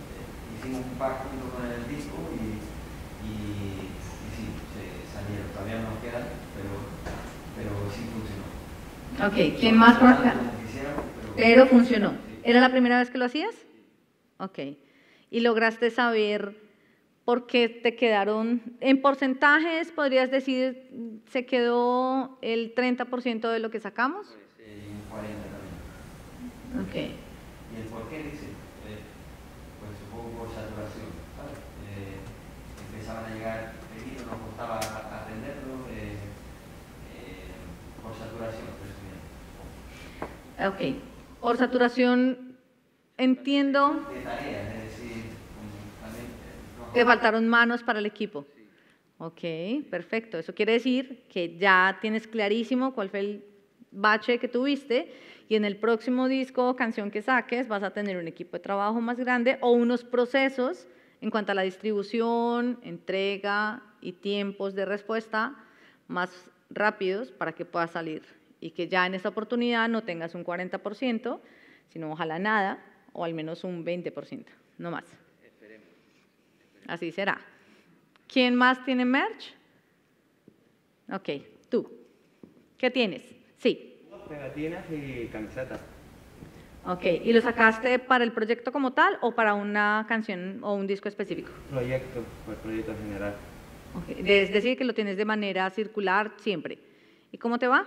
eh, hicimos un par junto con el disco y, y, y sí, se salieron. Todavía no quedan, pero, pero sí funcionó.
Ok, ¿quién más por acá?
Pero,
funcionó. ¿Era la primera vez que lo hacías? Ok. ¿Y lograste saber por qué te quedaron, en porcentajes, podrías decir, se quedó el 30% de lo que sacamos?
Pues, eh, y un 40 también.
Ok.
¿Y el por qué dice? Eh, pues supongo por saturación, ¿sabes? Eh, empezaban a llegar pedidos, nos costaba a- atenderlos eh, eh, por saturación.
Ok. Por saturación, entiendo que faltaron manos para el equipo. Ok, perfecto. Eso quiere decir que ya tienes clarísimo cuál fue el bache que tuviste y en el próximo disco o canción que saques vas a tener un equipo de trabajo más grande o unos procesos en cuanto a la distribución, entrega y tiempos de respuesta más rápidos para que pueda salir y que ya en esta oportunidad no tengas un 40%, sino ojalá nada o al menos un 20%, no más. Así será. ¿Quién más tiene merch? Ok, tú. ¿Qué tienes? Sí.
Pegatinas y camisetas.
Ok, ¿y lo sacaste para el proyecto como tal o para una canción o un disco específico?
Proyecto, pues proyecto en general.
Ok, Es decir, que lo tienes de manera circular siempre. ¿Y cómo te va?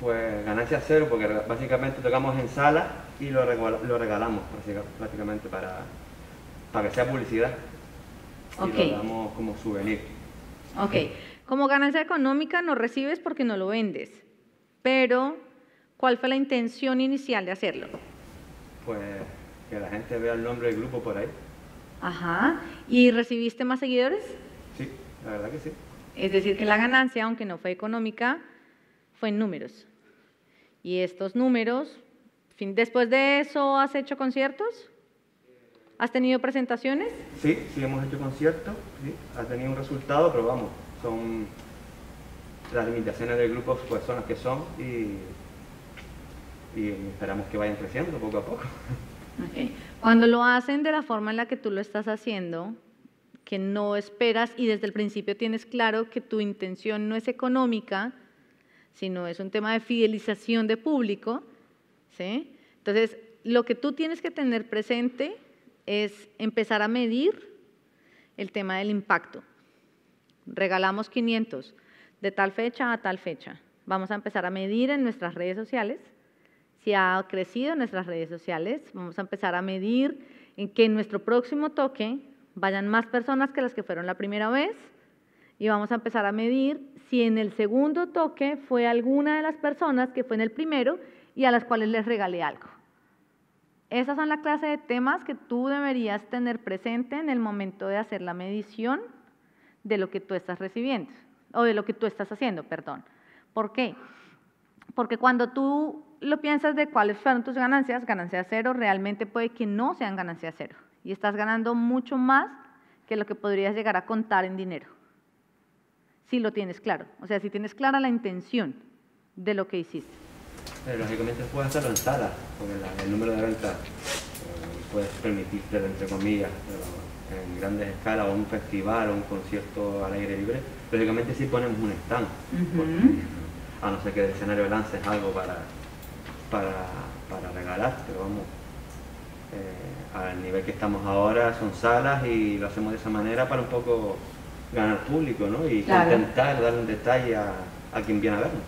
Pues ganancia cero, porque básicamente tocamos en sala y lo, lo regalamos prácticamente para, para que sea publicidad. Y
Ok.
lo damos como souvenir.
Ok, como ganancia económica no recibes porque no lo vendes, pero ¿cuál fue la intención inicial de hacerlo?
Pues que la gente vea el nombre del grupo por ahí.
Ajá, ¿y recibiste más seguidores?
Sí, la verdad que sí.
Es decir, que la ganancia, aunque no fue económica, fue en números. Y estos números, fin- después de eso, ¿has hecho conciertos? ¿Has tenido presentaciones?
Sí, sí hemos hecho conciertos, sí, ha tenido un resultado, pero vamos, son las limitaciones del grupo pues son las que son y, y esperamos que vayan creciendo poco a poco.
Ok. Cuando lo hacen de la forma en la que tú lo estás haciendo, que no esperas y desde el principio tienes claro que tu intención no es económica, sino es un tema de fidelización de público, ¿sí? Entonces, lo que tú tienes que tener presente es empezar a medir el tema del impacto. Regalamos 500 de tal fecha a tal fecha. Vamos a empezar a medir en nuestras redes sociales si ha crecido en nuestras redes sociales. Vamos a empezar a medir en que en nuestro próximo toque vayan más personas que las que fueron la primera vez y vamos a empezar a medir si en el segundo toque fue alguna de las personas que fue en el primero y a las cuales les regalé algo. Esas son la clase de temas que tú deberías tener presente en el momento de hacer la medición de lo que tú estás recibiendo o de lo que tú estás haciendo, perdón. ¿Por qué? Porque cuando tú lo piensas de cuáles fueron tus ganancias, ganancia cero, realmente puede que no sean ganancia cero. Y estás ganando mucho más que lo que podrías llegar a contar en dinero. Si lo tienes claro. O sea, si tienes clara la intención de lo que hiciste.
Pero lógicamente puedes hacerlo en sala, porque la- el número de ventas eh, puedes permitirte, entre comillas, pero en grandes escalas, o un festival, o un concierto al aire libre, lógicamente sí ponemos un stand, porque, a no ser que el escenario lances algo para, para, para regalar, pero vamos, eh, al nivel que estamos ahora son salas y lo hacemos de esa manera para un poco ganar público, ¿no? Y
Claro.
intentar darle un detalle a, a quien viene a vernos.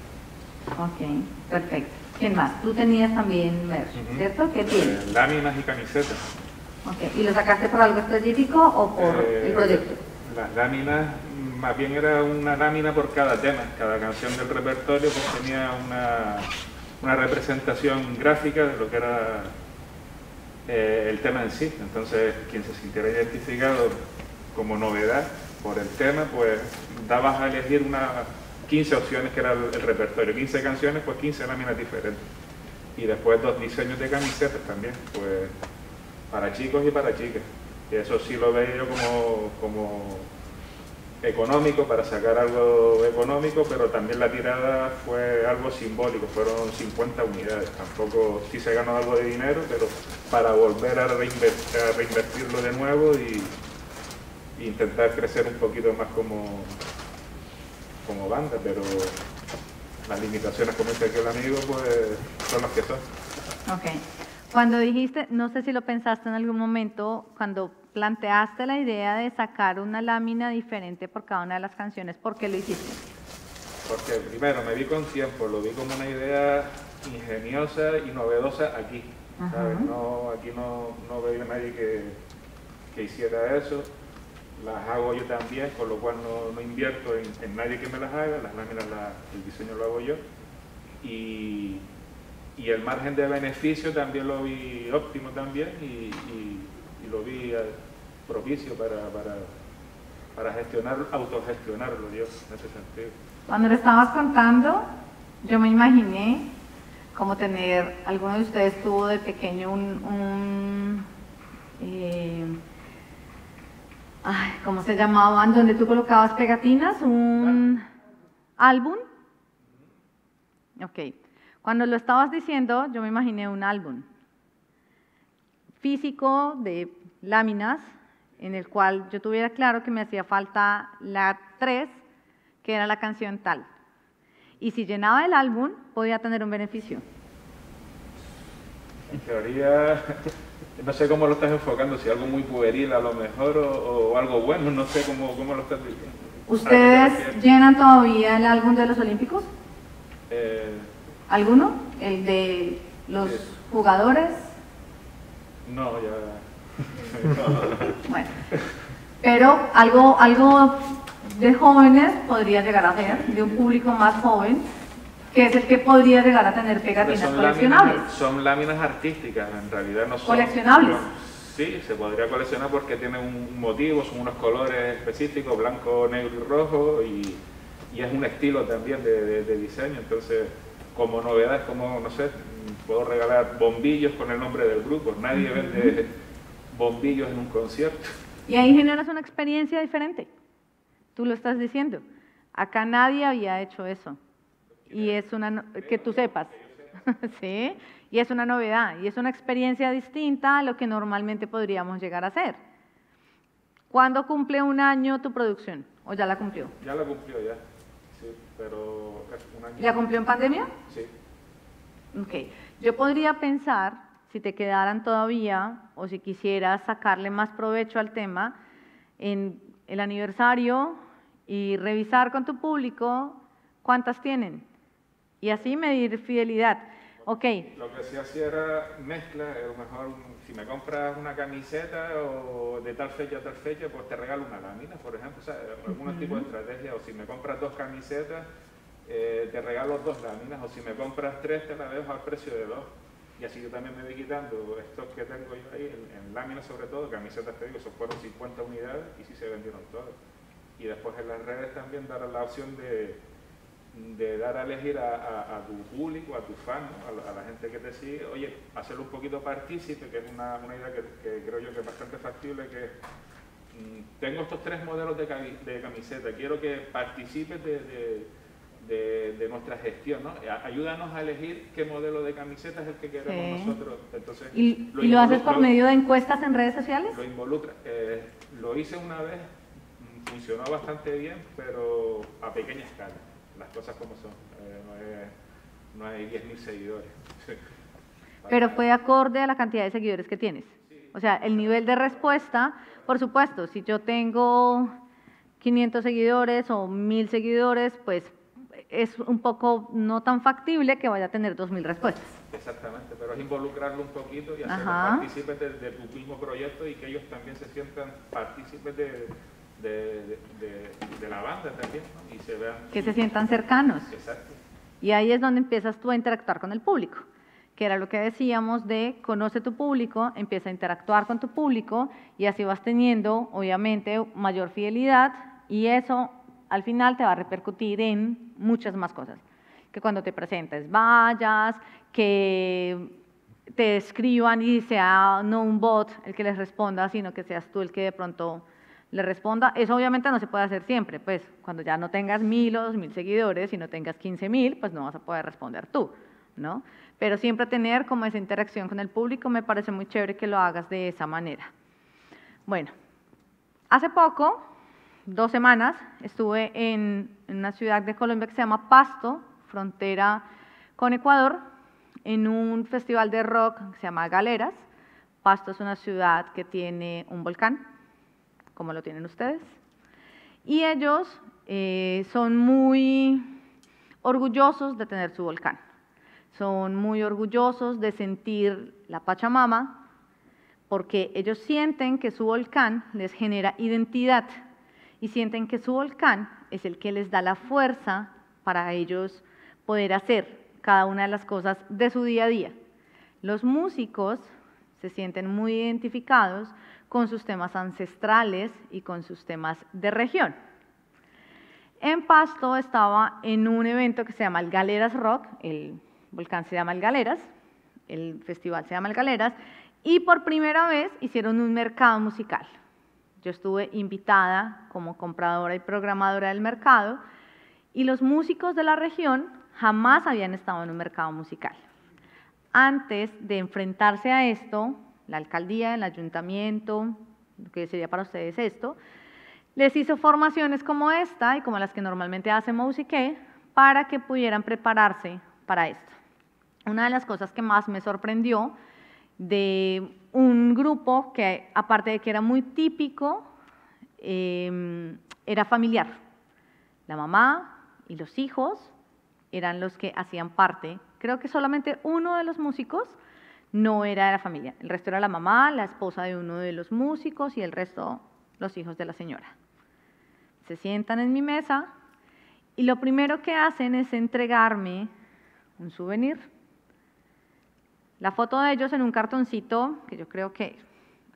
Ok, perfecto. ¿Quién más? Tú tenías también merch,
Ujú.
¿cierto? ¿Qué tienes?
Eh, láminas y camisetas.
Ok, ¿y lo sacaste por algo específico o por
Eh,
el proyecto?
Las láminas, más bien era una lámina por cada tema. Cada canción del repertorio pues tenía una, una representación gráfica de lo que era eh, el tema en sí. Entonces, quien se sintiera identificado como novedad por el tema, pues dabas a elegir unas 15 opciones que era el, repertorio. 15 canciones, pues 15 láminas diferentes. Y después dos diseños de camisetas también, pues para chicos y para chicas. Y eso sí lo veía yo como, como económico, para sacar algo económico, pero también la tirada fue algo simbólico, fueron 50 unidades. Tampoco sí se ganó algo de dinero, pero para volver a reinvertirlo de nuevo y, intentar crecer un poquito más como, como banda, pero las limitaciones, como dice aquí el amigo, pues son las que son.
Ok. Cuando dijiste, no sé si lo pensaste en algún momento, cuando planteaste la idea de sacar una lámina diferente por cada una de las canciones, ¿por qué lo hiciste?
Porque primero me vi con tiempo, lo vi como una idea ingeniosa y novedosa aquí. No, aquí no, no veo a nadie que, que hiciera eso. Las hago yo también, con lo cual no, no invierto en, en nadie que me las haga, las láminas, el diseño lo hago yo. Y, y el margen de beneficio también lo vi óptimo también y, y- lo vi eh, propicio para, para, para gestionar, autogestionarlo yo en ese sentido.
Cuando lo estabas contando, yo me imaginé como tener, alguno de ustedes tuvo de pequeño un, un, eh, ay, ¿cómo se llamaban? Donde tú colocabas pegatinas, un álbum. Ok. Cuando lo estabas diciendo, yo me imaginé un álbum físico de láminas en el cual yo tuviera claro que me hacía falta la 3, que era la canción tal. Y si llenaba el álbum, podía tener un beneficio.
En teoría, no sé cómo lo estás enfocando, si algo muy puberil a lo mejor o, o algo bueno, no sé cómo, cómo lo estás diciendo. ¿A qué te
¿Ustedes
refieres?
llenan todavía el álbum de los Olímpicos?
Eh,
¿Alguno? ¿El de los jugadores?
no, ya.
Bueno, pero algo, algo de jóvenes podría llegar a ser, de un público más joven, que es el que podría llegar a tener pegatinas
son,
coleccionables.
láminas, son láminas artísticas, en realidad no son.
¿Coleccionables?
no- sí, se podría coleccionar porque tienen un motivo, son unos colores específicos, blanco, negro y rojo, y, y es un estilo también de, de- de diseño. Entonces, como novedad, es como, no sé, puedo regalar bombillos con el nombre del grupo. Nadie vende bombillos en un concierto.
Y ahí generas una experiencia diferente. Tú lo estás diciendo. Acá nadie había hecho eso. Y es una, que tú sepas. ¿Sí? Y es una novedad. Y es una experiencia distinta a lo que normalmente podríamos llegar a hacer. ¿Cuándo cumple un año tu producción? ¿O ya la cumplió?
Ya la cumplió ya, sí, pero es un año.
¿La cumplió en pandemia?
Sí,
Ok. Yo podría pensar, si te quedaran todavía, o si quisieras sacarle más provecho al tema, en el aniversario y revisar con tu público cuántas tienen. Y así medir fidelidad. Ok,
Lo que sí hacía era mezcla, a lo mejor si me compras una camiseta o de tal fecha a tal fecha, pues te regalo una lámina, por ejemplo, o sea, algún tipo de estrategia, o si me compras dos camisetas, eh, te regalo dos láminas, o si me compras tres, te la dejo al precio de dos. Y así yo también me voy quitando estos que tengo yo ahí, en, en láminas sobre todo, camisetas te digo, eso fueron 50 unidades y sí se vendieron todas. Y después en las redes también dar la opción de, de dar a elegir a, a- a tu público, a tu fan, ¿no? a, la, a la gente que te sigue, oye, hacerlo un poquito partícipe, que es una, una idea que, que creo yo que es bastante factible, que mm, tengo estos tres modelos de, cami- de camiseta, quiero que participes de, de- de- de nuestra gestión, ¿no? Ayúdanos a elegir qué modelo de camiseta es el que queremos
Sí.
nosotros. Entonces,
¿y, y lo haces por medio de encuestas en redes sociales?
lo involucra. Eh, lo hice una vez, mm, funcionó bastante bien, pero a pequeña escala, las cosas como son. Eh, no, es- no hay 10.000 seguidores.
Pero fue acorde a la cantidad de seguidores que tienes. O sea, el nivel de respuesta, por supuesto, si yo tengo 500 seguidores o 1000 seguidores, pues es un poco no tan factible que vaya a tener 2000 respuestas.
Exactamente, pero es involucrarlo un poquito y hacerlos partícipes de, de tu mismo proyecto y que ellos también se sientan partícipes de, de, de- de- de la banda también ¿no? y se vean.
Que se sientan cercanos.
Exacto.
Y ahí es donde empiezas tú a interactuar con el público, que era lo que decíamos de conoce tu público, empieza a interactuar con tu público y así vas teniendo, obviamente, mayor fidelidad y eso al final te va a repercutir en muchas más cosas. Que cuando te presentes vayas, que te escriban y sea no un bot el que les responda, sino que seas tú el que de pronto le responda. Eso obviamente no se puede hacer siempre, pues cuando ya no tengas mil o dos mil seguidores y no tengas quince mil, pues no vas a poder responder tú, ¿no? Pero siempre tener como esa interacción con el público me parece muy chévere que lo hagas de esa manera. Bueno, hace poco, dos semanas, estuve en, una ciudad de Colombia que se llama Pasto, frontera con Ecuador, en un festival de rock que se llama Galeras. Pasto es una ciudad que tiene un volcán, como lo tienen ustedes. Y ellos eh, son muy orgullosos de tener su volcán. Son muy orgullosos de sentir la Pachamama, porque ellos sienten que su volcán les genera identidad y sienten que su volcán es el que les da la fuerza para ellos poder hacer cada una de las cosas de su día a día. Los músicos se sienten muy identificados con sus temas ancestrales y con sus temas de región. En Pasto estaba en un evento que se llama el Galeras Rock, el volcán se llama el Galeras, el festival se llama el Galeras, y por primera vez hicieron un mercado musical. Yo estuve invitada como compradora y programadora del mercado, y los músicos de la región jamás habían estado en un mercado musical. Antes de enfrentarse a esto, la alcaldía, el ayuntamiento, lo que sería para ustedes esto, les hizo formaciones como esta y como las que normalmente hace Mousique para que pudieran prepararse para esto. Una de las cosas que más me sorprendió de un grupo que, aparte de que era muy típico, eh, era familiar. La mamá y los hijos eran los que hacían parte. Creo que solamente uno de los músicos no era de la familia. El resto era la mamá, la esposa de uno de los músicos y el resto los hijos de la señora. Se sientan en mi mesa y lo primero que hacen es entregarme un souvenir. La foto de ellos en un cartoncito, que yo creo que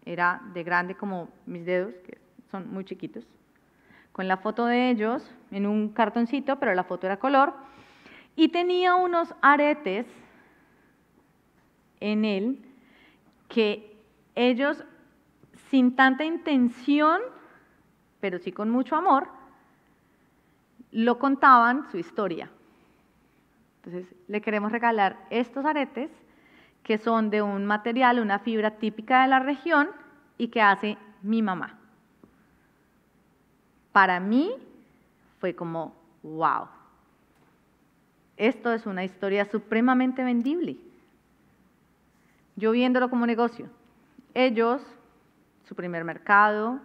era de grande como mis dedos, que son muy chiquitos, con la foto de ellos en un cartoncito, pero la foto era color, y tenía unos aretes en él que ellos, sin tanta intención, pero sí con mucho amor, lo contaban su historia. Entonces, le queremos regalar estos aretes que son de un material, una fibra típica de la región y que hace mi mamá. Para mí fue como, wow, esto es una historia supremamente vendible. Yo viéndolo como negocio. Ellos, su primer mercado,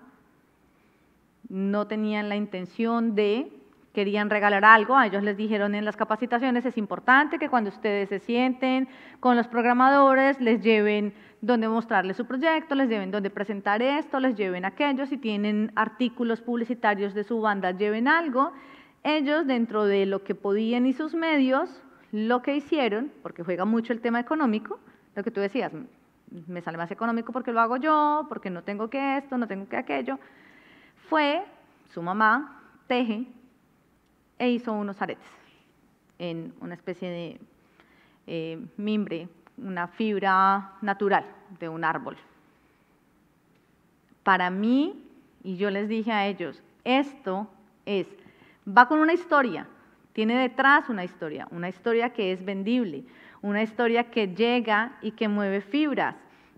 no tenían la intención de, querían regalar algo, a ellos les dijeron en las capacitaciones, es importante que cuando ustedes se sienten con los programadores, les lleven donde mostrarles su proyecto, les lleven donde presentar esto, les lleven aquello, si tienen artículos publicitarios de su banda, lleven algo. Ellos, dentro de lo que podían y sus medios, lo que hicieron, porque juega mucho el tema económico, lo que tú decías, me sale más económico porque lo hago yo, porque no tengo que esto, no tengo que aquello, fue su mamá, teje, e hizo unos aretes en una especie de eh, mimbre, una fibra natural de un árbol. Para mí, y yo les dije a ellos, esto es, va con una historia, tiene detrás una historia, una historia que es vendible, una historia que llega y que mueve fibras,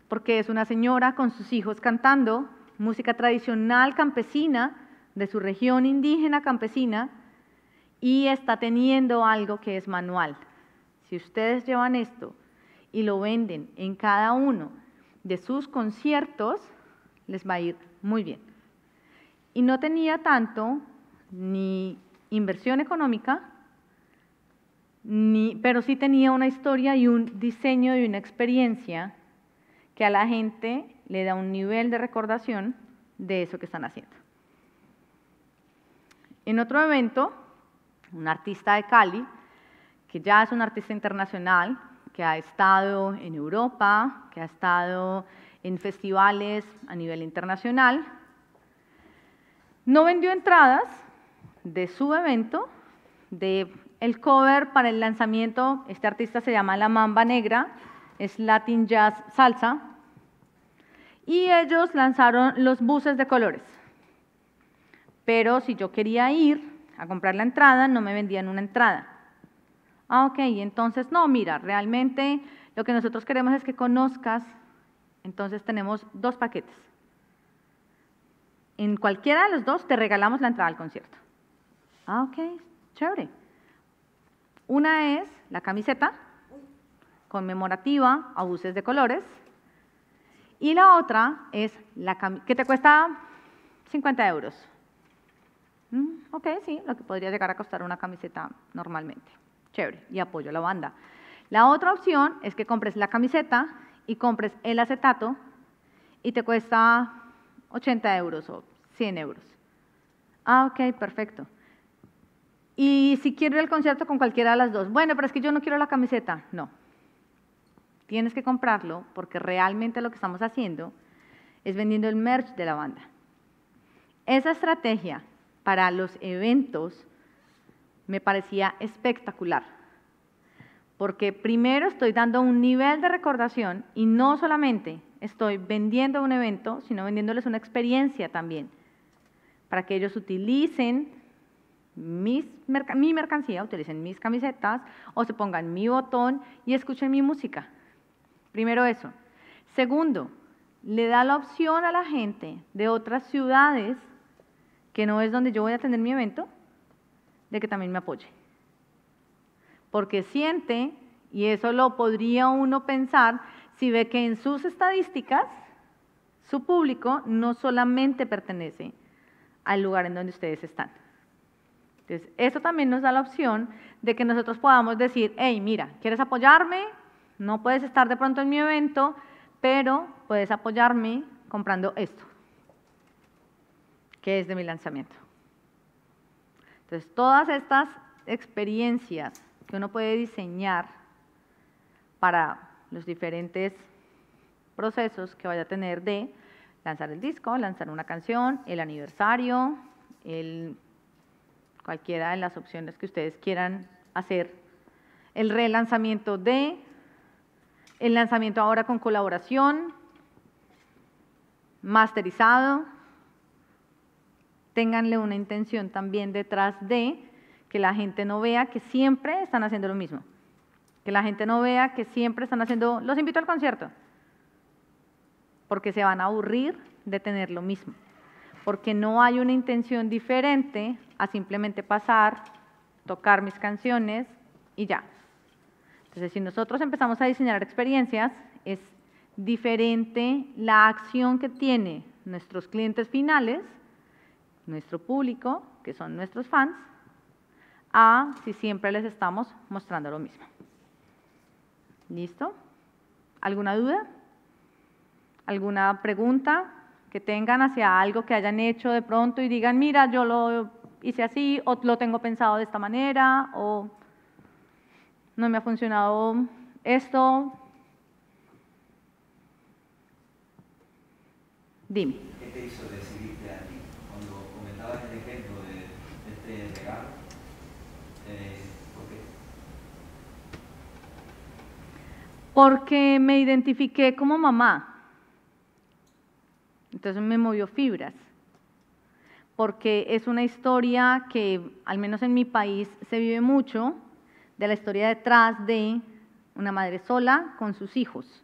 porque es una señora con sus hijos cantando música tradicional campesina de su región indígena campesina y está teniendo algo que es manual. Si ustedes llevan esto y lo venden en cada uno de sus conciertos, les va a ir muy bien. Y no tenía tanto ni inversión económica, ni, pero sí tenía una historia y un diseño y una experiencia que a la gente le da un nivel de recordación de eso que están haciendo. En otro evento, un artista de Cali, que ya es un artista internacional, que ha estado en Europa, que ha estado en festivales a nivel internacional, no vendió entradas de su evento, de el cover para el lanzamiento, este artista se llama La Mamba Negra, es Latin Jazz Salsa, y ellos lanzaron los buses de colores. Pero si yo quería ir a comprar la entrada, no me vendían una entrada. Ah, ok, entonces no, mira, realmente lo que nosotros queremos es que conozcas, entonces tenemos dos paquetes. En cualquiera de los dos te regalamos la entrada al concierto. Ah, ok, chévere. Una es la camiseta conmemorativa a buses de colores y la otra es la que te cuesta 50 euros. Mm, ok, sí, lo que podría llegar a costar una camiseta normalmente. Chévere, y apoyo a la banda. La otra opción es que compres la camiseta y compres el acetato y te cuesta 80 euros o 100 euros. Ah, ok, perfecto. Y si quiero ir al concierto con cualquiera de las dos, bueno, pero es que yo no quiero la camiseta. No, tienes que comprarlo porque realmente lo que estamos haciendo es vendiendo el merch de la banda. Esa estrategia para los eventos me parecía espectacular, porque primero estoy dando un nivel de recordación y no solamente estoy vendiendo un evento, sino vendiéndoles una experiencia también, para que ellos utilicen mi mercancía, utilicen mis camisetas o se pongan mi botón y escuchen mi música. Primero eso. Segundo, le da la opción a la gente de otras ciudades, que no es donde yo voy a tener mi evento, de que también me apoye. Porque siente, y eso lo podría uno pensar, si ve que en sus estadísticas su público no solamente pertenece al lugar en donde ustedes están. Entonces, eso también nos da la opción de que nosotros podamos decir, hey, mira, ¿quieres apoyarme? No puedes estar de pronto en mi evento, pero puedes apoyarme comprando esto, que es de mi lanzamiento. Entonces, todas estas experiencias que uno puede diseñar para los diferentes procesos que vaya a tener de lanzar el disco, lanzar una canción, el aniversario, el, cualquiera de las opciones que ustedes quieran hacer, el relanzamiento de el lanzamiento ahora con colaboración, masterizado. Ténganle una intención también detrás de que la gente no vea que siempre están haciendo lo mismo, que la gente no vea que siempre están haciendo, los invito al concierto, porque se van a aburrir de tener lo mismo, porque no hay una intención diferente a simplemente pasar, tocar mis canciones y ya. Entonces, si nosotros empezamos a diseñar experiencias, es diferente la acción que tiene nuestros clientes finales, nuestro público, que son nuestros fans, a si siempre les estamos mostrando lo mismo. ¿Listo? ¿Alguna duda? ¿Alguna pregunta que tengan hacia algo que hayan hecho de pronto y digan, mira, yo lo hice así, o lo tengo pensado de esta manera, o no me ha funcionado esto? Dime.
¿Qué te hizo decidirte a ti? Cuando comentabas el ejemplo de, de este regalo, eh, ¿por qué?
Porque me identifiqué como mamá. Entonces me movió fibras. Porque es una historia que, al menos en mi país, se vive mucho, de la historia detrás de una madre sola con sus hijos,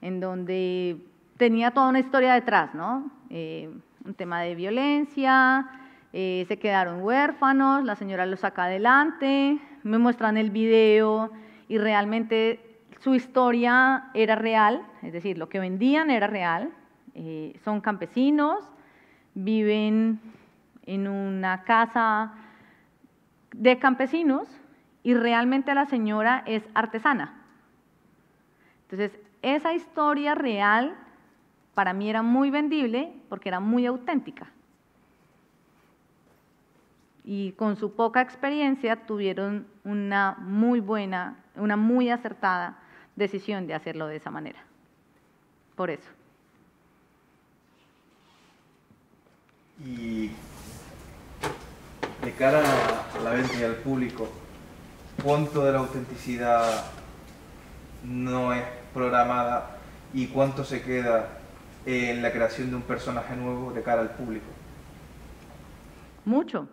en donde tenía toda una historia detrás, ¿no? Eh, un tema de violencia, eh, se quedaron huérfanos, la señora los saca adelante, me muestran el video y realmente su historia era real, es decir, lo que vendían era real, eh, son campesinos, viven en una casa de campesinos y realmente la señora es artesana. Entonces, esa historia real para mí era muy vendible porque era muy auténtica. Y con su poca experiencia tuvieron una muy buena, una muy acertada decisión de hacerlo de esa manera. Por eso.
Y de cara a la venta y al público, ¿cuánto de la autenticidad no es programada y cuánto se queda en la creación de un personaje nuevo de cara al público?
Mucho.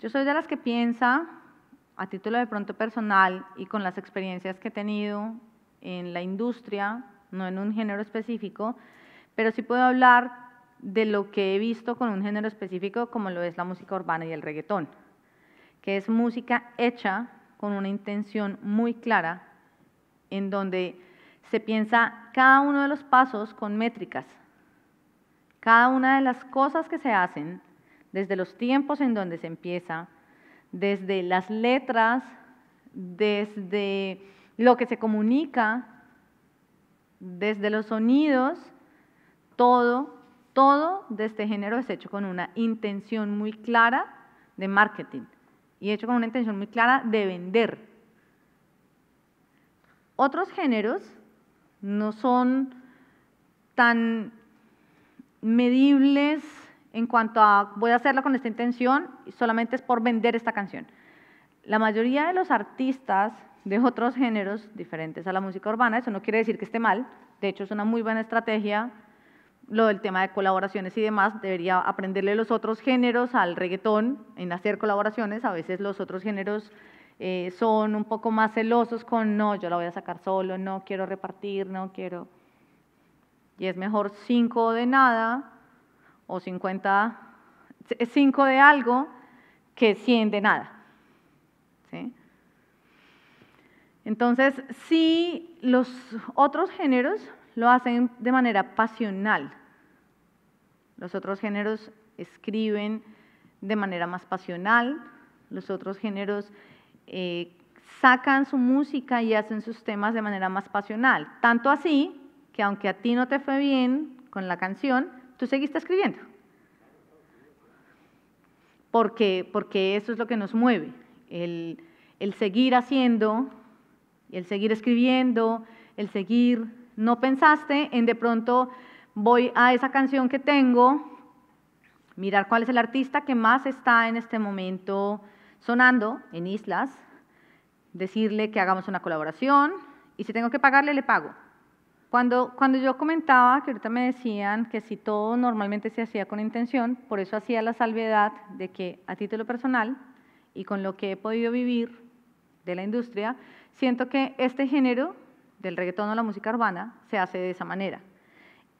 Yo soy de las que piensa, a título de pronto personal y con las experiencias que he tenido en la industria, no en un género específico, pero sí puedo hablar de lo que he visto con un género específico como lo es la música urbana y el reggaetón, que es música hecha con una intención muy clara, en donde se piensa cada uno de los pasos con métricas, cada una de las cosas que se hacen, desde los tiempos en donde se empieza, desde las letras, desde lo que se comunica, desde los sonidos, todo, todo de este género es hecho con una intención muy clara de marketing y hecho con una intención muy clara de vender. Otros géneros no son tan medibles en cuanto a voy a hacerla con esta intención y solamente es por vender esta canción. La mayoría de los artistas de otros géneros diferentes a la música urbana, eso no quiere decir que esté mal, de hecho es una muy buena estrategia lo del tema de colaboraciones y demás, debería aprenderle los otros géneros al reggaetón en hacer colaboraciones, a veces los otros géneros eh, son un poco más celosos con, no, yo la voy a sacar solo, no quiero repartir, no quiero... Y es mejor cinco de nada o 50, cinco de algo que 100 de nada. Entonces, sí, los otros géneros lo hacen de manera pasional. Los otros géneros escriben de manera más pasional, los otros géneros eh, sacan su música y hacen sus temas de manera más pasional. Tanto así que aunque a ti no te fue bien con la canción, tú seguiste escribiendo. Porque, porque eso es lo que nos mueve, el, el seguir haciendo, el seguir escribiendo, el seguir... No pensaste en de pronto voy a esa canción que tengo, mirar cuál es el artista que más está en este momento sonando en islas, decirle que hagamos una colaboración y si tengo que pagarle, le pago. Cuando, cuando yo comentaba, que ahorita me decían que si todo normalmente se hacía con intención, por eso hacía la salvedad de que a título personal y con lo que he podido vivir de la industria, siento que este género del reggaetón o la música urbana se hace de esa manera.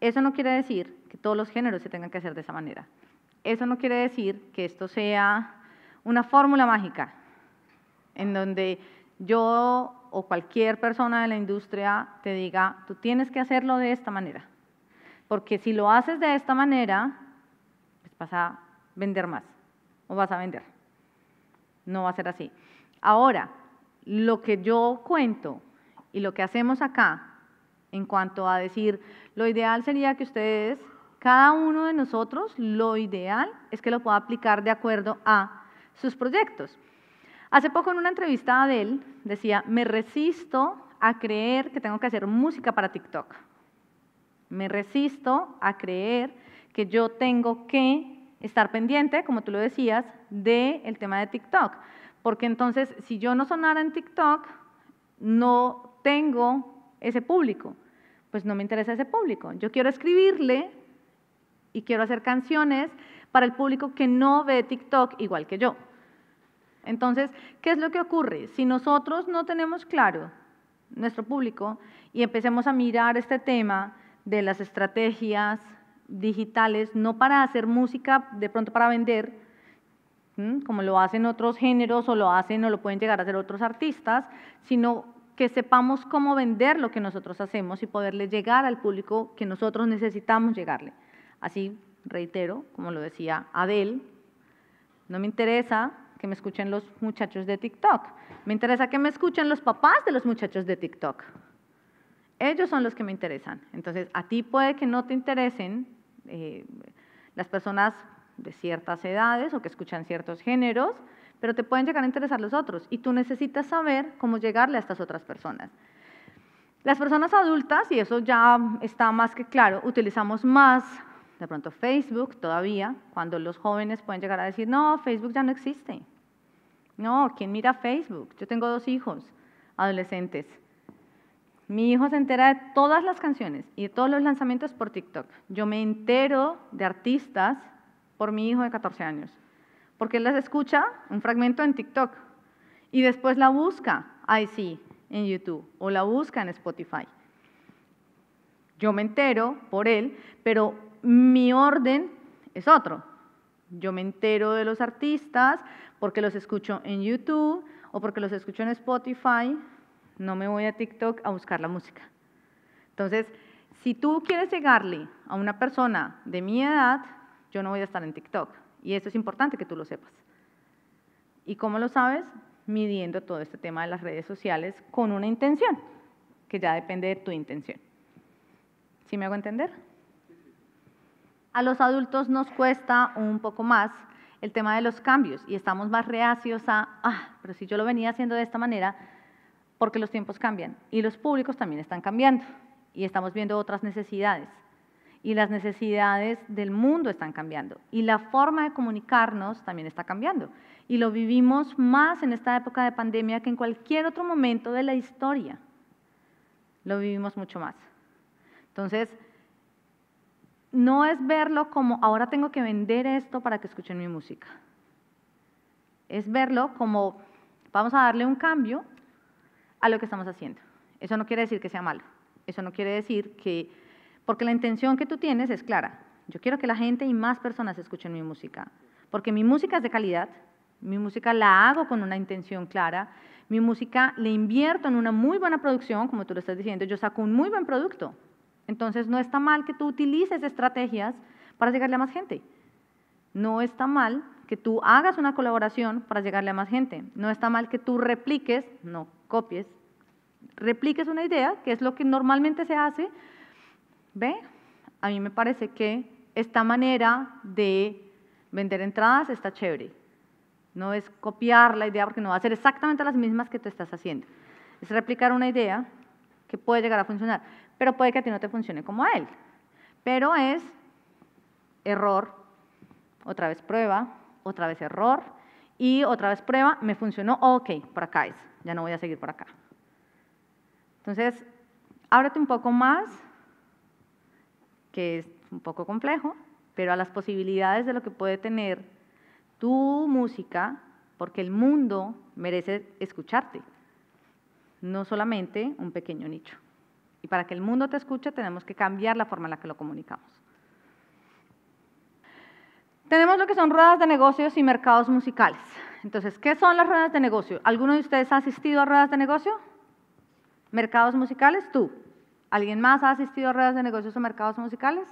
Eso no quiere decir que todos los géneros se tengan que hacer de esa manera. Eso no quiere decir que esto sea una fórmula mágica en donde yo o cualquier persona de la industria te diga, tú tienes que hacerlo de esta manera. Porque si lo haces de esta manera, pues vas a vender más o vas a vender. No va a ser así. Ahora, lo que yo cuento y lo que hacemos acá en cuanto a decir, lo ideal sería que ustedes, cada uno de nosotros, lo ideal es que lo pueda aplicar de acuerdo a sus proyectos. Hace poco en una entrevista a Adele decía, me resisto a creer que tengo que hacer música para TikTok. Me resisto a creer que yo tengo que estar pendiente, como tú lo decías, del tema de TikTok. Porque entonces, si yo no sonara en TikTok, no tengo ese público. Pues no me interesa ese público. Yo quiero escribirle y quiero hacer canciones para el público que no ve TikTok igual que yo. Entonces, ¿qué es lo que ocurre? Si nosotros no tenemos claro nuestro público y empecemos a mirar este tema de las estrategias digitales, no para hacer música de pronto para vender, como lo hacen otros géneros o lo hacen o lo pueden llegar a hacer otros artistas, sino que sepamos cómo vender lo que nosotros hacemos y poderle llegar al público que nosotros necesitamos llegarle. Así, reitero, como lo decía Adele, no me interesa que me escuchen los muchachos de TikTok. Me interesa que me escuchen los papás de los muchachos de TikTok. Ellos son los que me interesan. Entonces, a ti puede que no te interesen eh, las personas de ciertas edades o que escuchan ciertos géneros, pero te pueden llegar a interesar los otros y tú necesitas saber cómo llegarle a estas otras personas. Las personas adultas, y eso ya está más que claro, utilizamos más de pronto Facebook todavía, cuando los jóvenes pueden llegar a decir, no, Facebook ya no existe. No, ¿quién mira Facebook? Yo tengo dos hijos adolescentes. Mi hijo se entera de todas las canciones y de todos los lanzamientos por TikTok. Yo me entero de artistas por mi hijo de 14 años, porque él las escucha, un fragmento en TikTok, y después la busca, ahí sí, en YouTube, o la busca en Spotify. Yo me entero por él, pero mi orden es otro. Yo me entero de los artistas porque los escucho en YouTube o porque los escucho en Spotify, no me voy a TikTok a buscar la música. Entonces, si tú quieres llegarle a una persona de mi edad, yo no voy a estar en TikTok. Y eso es importante que tú lo sepas. ¿Y cómo lo sabes? Midiendo todo este tema de las redes sociales con una intención, que ya depende de tu intención. ¿Sí me hago entender? A los adultos nos cuesta un poco más el tema de los cambios y estamos más reacios a, ah, pero si yo lo venía haciendo de esta manera, porque los tiempos cambian y los públicos también están cambiando y estamos viendo otras necesidades y las necesidades del mundo están cambiando y la forma de comunicarnos también está cambiando y lo vivimos más en esta época de pandemia que en cualquier otro momento de la historia. Lo vivimos mucho más. Entonces, no es verlo como ahora tengo que vender esto para que escuchen mi música. Es verlo como vamos a darle un cambio a lo que estamos haciendo. Eso no quiere decir que sea malo. Eso no quiere decir que, porque la intención que tú tienes es clara. Yo quiero que la gente y más personas escuchen mi música, porque mi música es de calidad, mi música la hago con una intención clara, mi música le invierto en una muy buena producción, como tú lo estás diciendo, yo saco un muy buen producto, entonces no está mal que tú utilices estrategias para llegarle a más gente. No está mal que tú hagas una colaboración para llegarle a más gente. No está mal que tú repliques, no copies, repliques una idea, que es lo que normalmente se hace. ¿Ve? A mí me parece que esta manera de vender entradas está chévere. No es copiar la idea porque no va a ser exactamente las mismas que tú estás haciendo. Es replicar una idea que puede llegar a funcionar pero puede que a ti no te funcione como a él. Pero es error, otra vez prueba, otra vez error, y otra vez prueba, me funcionó, ok, por acá es, ya no voy a seguir por acá. Entonces, ábrete un poco más, que es un poco complejo, pero a las posibilidades de lo que puede tener tu música porque el mundo merece escucharte, no solamente un pequeño nicho. Y para que el mundo te escuche tenemos que cambiar la forma en la que lo comunicamos. Tenemos lo que son ruedas de negocios y mercados musicales. Entonces, ¿qué son las ruedas de negocio? ¿Alguno de ustedes ha asistido a ruedas de negocio? ¿Mercados musicales? Tú. ¿Alguien más ha asistido a ruedas de negocios o mercados musicales?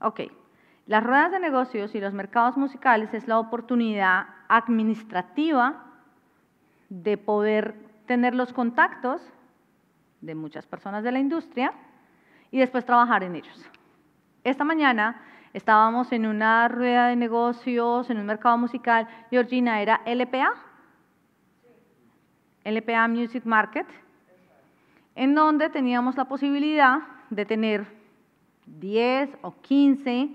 Ok. Las ruedas de negocios y los mercados musicales es la oportunidad administrativa de poder tener los contactos de muchas personas de la industria y después trabajar en ellos. Esta mañana estábamos en una rueda de negocios, en un mercado musical. Georgina, ¿era LPA? LPA Music Market, en donde teníamos la posibilidad de tener 10 o 15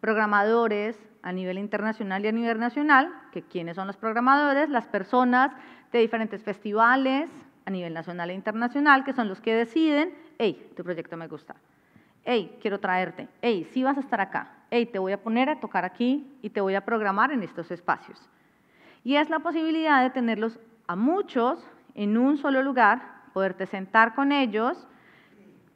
programadores a nivel internacional y a nivel nacional, que quiénes son los programadores, las personas de diferentes festivales a nivel nacional e internacional, que son los que deciden, hey, tu proyecto me gusta, hey, quiero traerte, hey, sí vas a estar acá, hey, te voy a poner a tocar aquí y te voy a programar en estos espacios. Y es la posibilidad de tenerlos a muchos en un solo lugar, poderte sentar con ellos,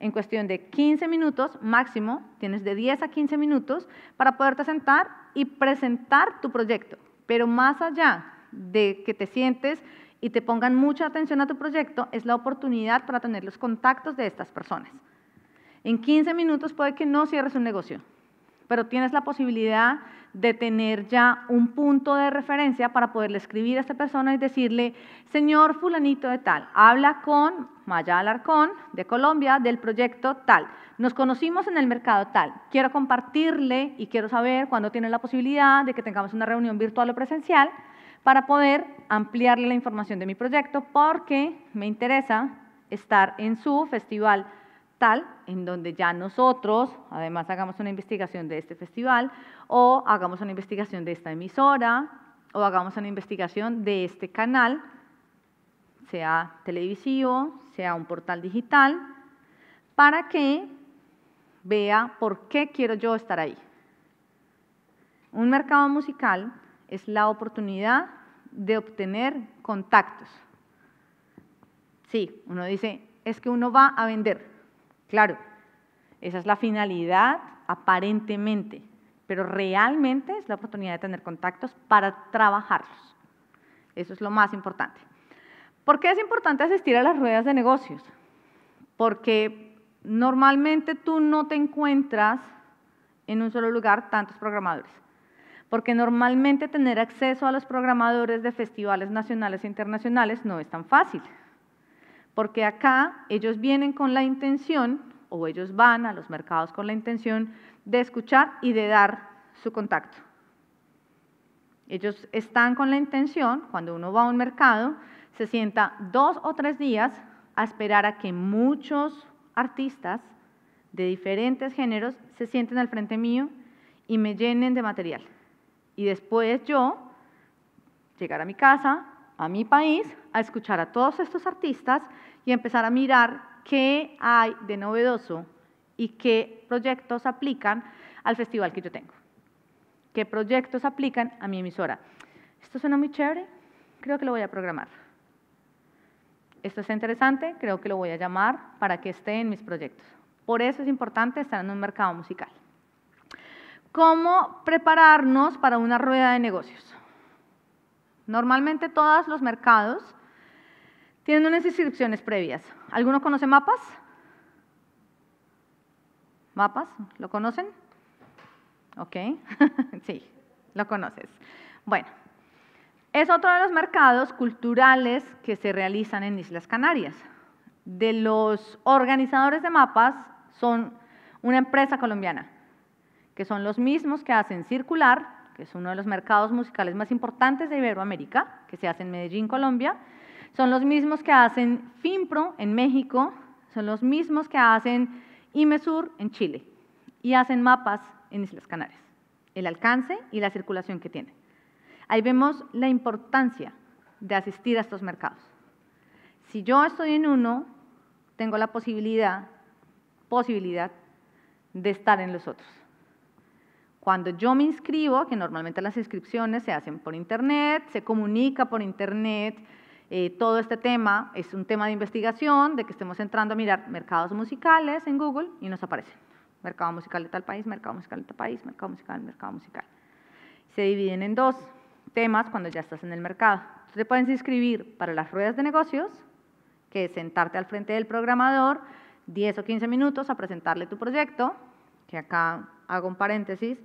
en cuestión de 15 minutos máximo, tienes de 10 a 15 minutos para poderte sentar y presentar tu proyecto. Pero más allá de que te sientes y te pongan mucha atención a tu proyecto, es la oportunidad para tener los contactos de estas personas. En 15 minutos puede que no cierres un negocio, pero tienes la posibilidad de tener ya un punto de referencia para poderle escribir a esta persona y decirle, señor fulanito de tal, habla con Maya Alarcón de Colombia del proyecto tal. Nos conocimos en el mercado tal. Quiero compartirle y quiero saber cuándo tiene la posibilidad de que tengamos una reunión virtual o presencial para poder ampliarle la información de mi proyecto porque me interesa estar en su festival tal, en donde ya nosotros, además, hagamos una investigación de este festival, o hagamos una investigación de esta emisora, o hagamos una investigación de este canal, sea televisivo, sea un portal digital, para que vea por qué quiero yo estar ahí. Un mercado musical es la oportunidad de obtener contactos. Sí, uno dice, es que uno va a vender. Claro, esa es la finalidad aparentemente, pero realmente es la oportunidad de tener contactos para trabajarlos. Eso es lo más importante. ¿Por qué es importante asistir a las ruedas de negocios? Porque normalmente tú no te encuentras en un solo lugar tantos programadores. Porque normalmente tener acceso a los programadores de festivales nacionales e internacionales no es tan fácil porque acá ellos vienen con la intención, o ellos van a los mercados con la intención de escuchar y de dar su contacto. Ellos están con la intención, cuando uno va a un mercado, se sienta dos o tres días a esperar a que muchos artistas de diferentes géneros se sienten al frente mío y me llenen de material. Y después yo llegar a mi casa, a mi país, a escuchar a todos estos artistas y empezar a mirar qué hay de novedoso y qué proyectos aplican al festival que yo tengo. ¿Qué proyectos aplican a mi emisora? Esto suena muy chévere, creo que lo voy a programar. Esto es interesante, creo que lo voy a llamar para que esté en mis proyectos. Por eso es importante estar en un mercado musical. ¿Cómo prepararnos para una rueda de negocios? Normalmente todos los mercados tienen unas inscripciones previas. ¿Alguno conoce mapas? ¿Mapas? ¿Lo conocen? Ok, sí, lo conoces. Bueno, es otro de los mercados culturales que se realizan en Islas Canarias. De los organizadores de mapas son una empresa colombiana, que son los mismos que hacen Circular, que es uno de los mercados musicales más importantes de Iberoamérica, que se hace en Medellín, Colombia, son los mismos que hacen FIMPRO en México, son los mismos que hacen IMESUR en Chile y hacen mapas en Islas Canarias, el alcance y la circulación que tienen. Ahí vemos la importancia de asistir a estos mercados. Si yo estoy en uno, tengo la posibilidad, posibilidad de estar en los otros. Cuando yo me inscribo, que normalmente las inscripciones se hacen por internet, se comunica por internet, eh, todo este tema es un tema de investigación, de que estemos entrando a mirar mercados musicales en Google y nos aparecen. Mercado musical de tal país, mercado musical de tal país, mercado musical, mercado musical. Se dividen en dos temas cuando ya estás en el mercado. Entonces, te puedes inscribir para las ruedas de negocios, que es sentarte al frente del programador 10 o 15 minutos a presentarle tu proyecto, que acá hago un paréntesis,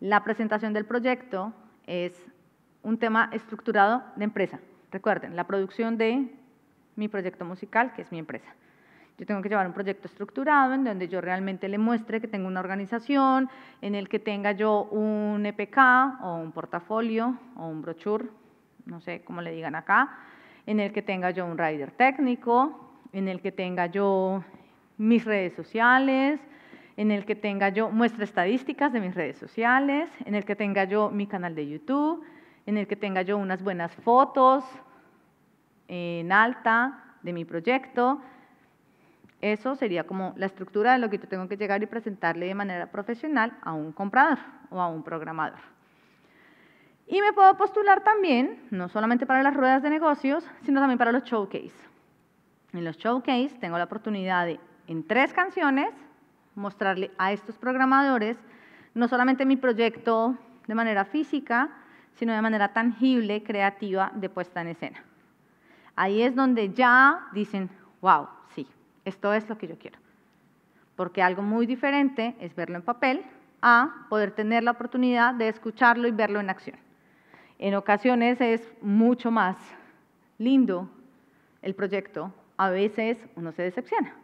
la presentación del proyecto es un tema estructurado de empresa. Recuerden, la producción de mi proyecto musical, que es mi empresa. Yo tengo que llevar un proyecto estructurado en donde yo realmente le muestre que tengo una organización, en el que tenga yo un EPK o un portafolio o un brochure, no sé cómo le digan acá, en el que tenga yo un rider técnico, en el que tenga yo mis redes sociales, en el que tenga yo muestra estadísticas de mis redes sociales, en el que tenga yo mi canal de YouTube, en el que tenga yo unas buenas fotos en alta de mi proyecto. Eso sería como la estructura de lo que yo tengo que llegar y presentarle de manera profesional a un comprador o a un programador. Y me puedo postular también, no solamente para las ruedas de negocios, sino también para los showcase. En los showcase tengo la oportunidad de, en tres canciones, mostrarle a estos programadores no solamente mi proyecto de manera física, sino de manera tangible, creativa, de puesta en escena. Ahí es donde ya dicen, wow, sí, esto es lo que yo quiero. Porque algo muy diferente es verlo en papel a poder tener la oportunidad de escucharlo y verlo en acción. En ocasiones es mucho más lindo el proyecto, a veces uno se decepciona.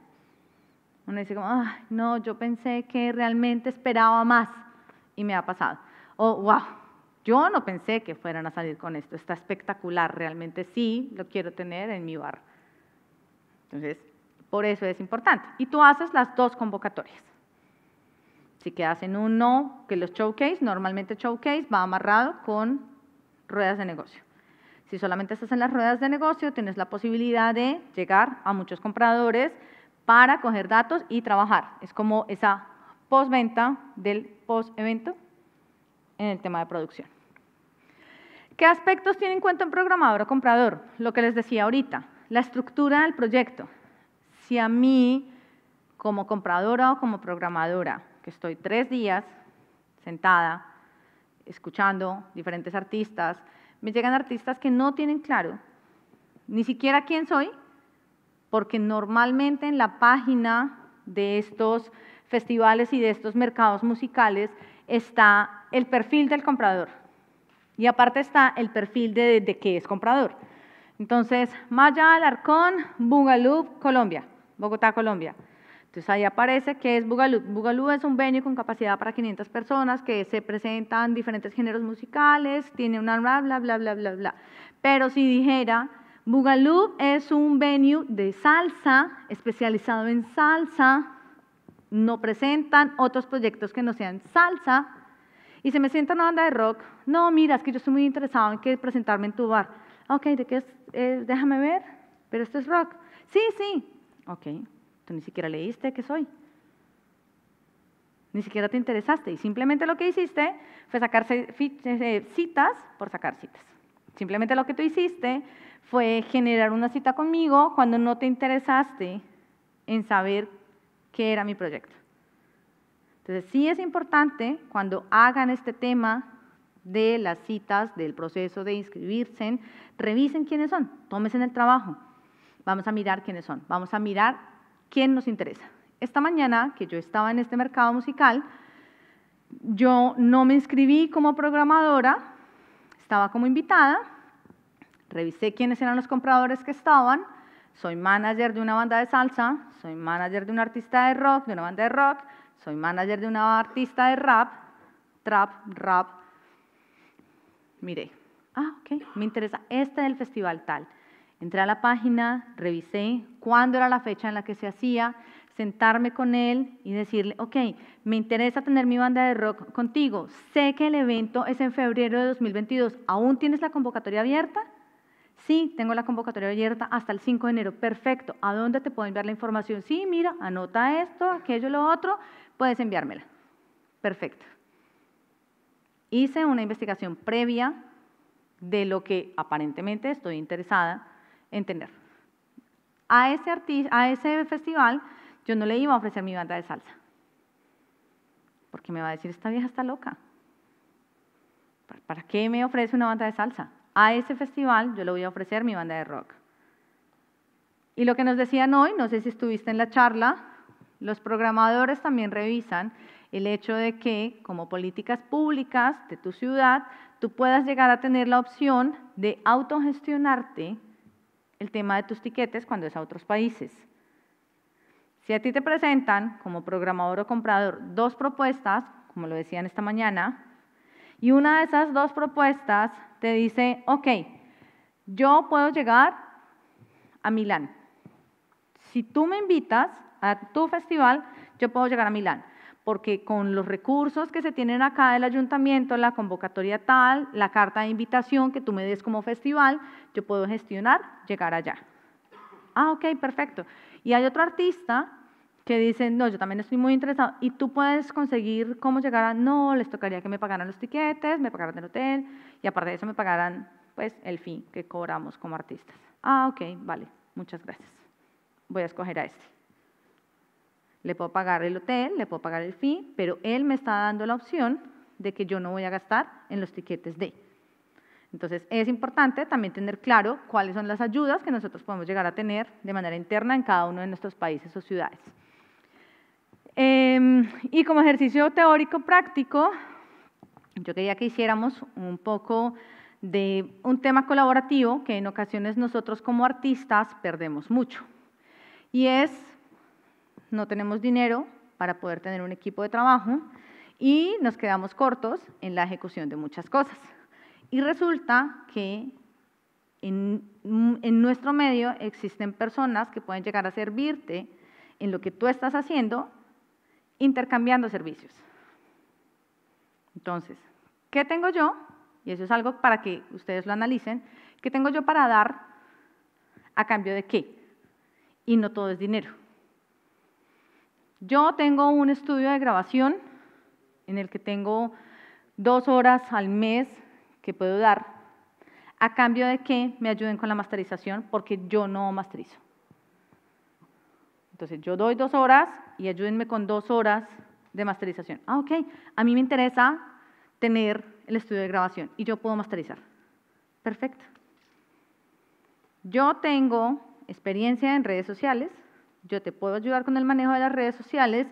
Uno dice como, no, yo pensé que realmente esperaba más y me ha pasado. O, wow, yo no pensé que fueran a salir con esto, está espectacular, realmente sí lo quiero tener en mi bar. Entonces, por eso es importante. Y tú haces las dos convocatorias. Si quedas en uno, que los showcase, normalmente showcase va amarrado con ruedas de negocio. Si solamente estás en las ruedas de negocio, tienes la posibilidad de llegar a muchos compradores, para coger datos y trabajar. Es como esa postventa del post-evento en el tema de producción. ¿Qué aspectos tiene en cuenta un programador o comprador? Lo que les decía ahorita, la estructura del proyecto. Si a mí, como compradora o como programadora, que estoy tres días sentada, escuchando diferentes artistas, me llegan artistas que no tienen claro ni siquiera quién soy, porque normalmente en la página de estos festivales y de estos mercados musicales está el perfil del comprador y aparte está el perfil de, de qué es comprador. Entonces, Maya Alarcón, Bugaloop, Colombia, Bogotá, Colombia. Entonces ahí aparece que es Bugaloop. Bugaloop es un venue con capacidad para 500 personas que se presentan diferentes géneros musicales, tiene una bla, bla, bla, bla, bla, bla. Pero si dijera Boogaloo es un venue de salsa, especializado en salsa. No presentan otros proyectos que no sean salsa. Y se me sienta una banda de rock. No, mira, es que yo estoy muy interesado en que presentarme en tu bar. Ok, ¿de qué es? Eh, déjame ver. Pero esto es rock. Sí, sí. Ok, tú ni siquiera leíste qué soy. Ni siquiera te interesaste. Y simplemente lo que hiciste fue sacarse eh, citas por sacar citas. Simplemente lo que tú hiciste fue generar una cita conmigo cuando no te interesaste en saber qué era mi proyecto. Entonces, sí es importante cuando hagan este tema de las citas, del proceso de inscribirse, revisen quiénes son, tómense en el trabajo. Vamos a mirar quiénes son, vamos a mirar quién nos interesa. Esta mañana que yo estaba en este mercado musical, yo no me inscribí como programadora, estaba como invitada, revisé quiénes eran los compradores que estaban, soy manager de una banda de salsa, soy manager de un artista de rock, de una banda de rock, soy manager de una artista de rap, trap, rap. Miré, ah, ok, me interesa este del festival tal. Entré a la página, revisé cuándo era la fecha en la que se hacía, sentarme con él y decirle, ok, me interesa tener mi banda de rock contigo, sé que el evento es en febrero de 2022, ¿aún tienes la convocatoria abierta? Sí, tengo la convocatoria abierta hasta el 5 de enero. Perfecto. ¿A dónde te puedo enviar la información? Sí, mira, anota esto, aquello, lo otro. Puedes enviármela. Perfecto. hice una investigación previa de lo que aparentemente estoy interesada en tener. A ese, a ese festival yo no le iba a ofrecer mi banda de salsa, porque me va a decir, esta vieja está loca. ¿Para qué me ofrece una banda de salsa? A ese festival yo le voy a ofrecer mi banda de rock. Y lo que nos decían hoy, no sé si estuviste en la charla, los programadores también revisan el hecho de que como políticas públicas de tu ciudad, tú puedas llegar a tener la opción de autogestionarte el tema de tus tiquetes cuando es a otros países. Si a ti te presentan como programador o comprador dos propuestas, como lo decían esta mañana, y una de esas dos propuestas te dice, ok, yo puedo llegar a Milán. Si tú me invitas a tu festival, yo puedo llegar a Milán, porque con los recursos que se tienen acá del ayuntamiento, la convocatoria tal, la carta de invitación que tú me des como festival, yo puedo gestionar llegar allá. Ah, ok, perfecto. Y hay otro artista que dice, no, yo también estoy muy interesado, y tú puedes conseguir cómo llegar a, no, les tocaría que me pagaran los tiquetes, me pagaran el hotel, y aparte de eso me pagaran, pues, el fin que cobramos como artistas. Ah, ok, vale, muchas gracias. Voy a escoger a este. Le puedo pagar el hotel, le puedo pagar el fin, pero él me está dando la opción de que yo no voy a gastar en los tiquetes de. Entonces, es importante también tener claro cuáles son las ayudas que nosotros podemos llegar a tener de manera interna en cada uno de nuestros países o ciudades. Em, y como ejercicio teórico práctico, yo quería que hiciéramos un poco de un tema colaborativo que en ocasiones nosotros como artistas perdemos mucho. Y es, no tenemos dinero para poder tener un equipo de trabajo y nos quedamos cortos en la ejecución de muchas cosas. Y resulta que en, nuestro medio existen personas que pueden llegar a servirte en lo que tú estás haciendo intercambiando servicios. Entonces, ¿qué tengo yo? Y eso es algo para que ustedes lo analicen. ¿Qué tengo yo para dar a cambio de qué? Y no todo es dinero. Yo tengo un estudio de grabación en el que tengo dos horas al mes que puedo dar a cambio de que me ayuden con la masterización porque yo no masterizo. Entonces yo doy dos horas y ayúdenme con dos horas de masterización. Ah, ok, a mí me interesa tener el estudio de grabación y yo puedo masterizar. Perfecto. Yo tengo experiencia en redes sociales, yo te puedo ayudar con el manejo de las redes sociales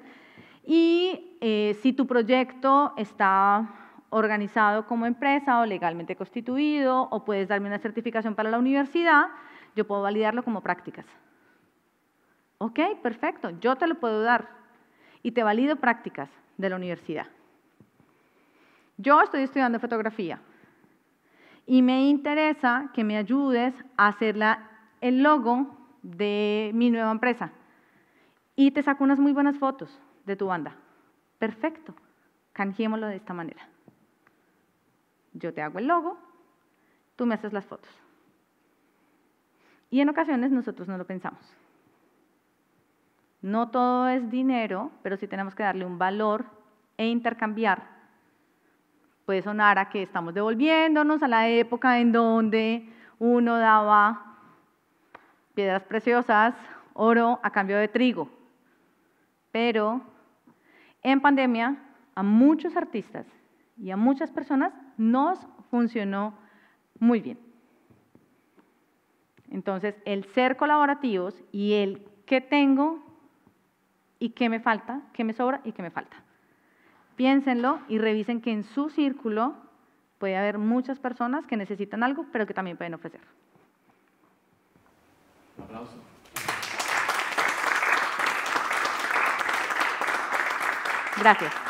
y eh, si tu proyecto está organizado como empresa o legalmente constituido o puedes darme una certificación para la universidad, yo puedo validarlo como prácticas. Ok, perfecto, yo te lo puedo dar y te valido prácticas de la universidad. Yo estoy estudiando fotografía y me interesa que me ayudes a hacer el logo de mi nueva empresa y te saco unas muy buenas fotos de tu banda. Perfecto, canjeémoslo de esta manera. Yo te hago el logo, tú me haces las fotos. Y en ocasiones nosotros no lo pensamos. No todo es dinero, pero sí tenemos que darle un valor e intercambiar. Puede sonar a que estamos devolviéndonos a la época en donde uno daba piedras preciosas, oro a cambio de trigo. Pero en pandemia a muchos artistas y a muchas personas nos funcionó muy bien. Entonces, el ser colaborativos y el que tengo y qué me falta, qué me sobra y qué me falta. Piénsenlo y revisen que en su círculo puede haber muchas personas que necesitan algo, pero que también pueden ofrecer. Un Gracias.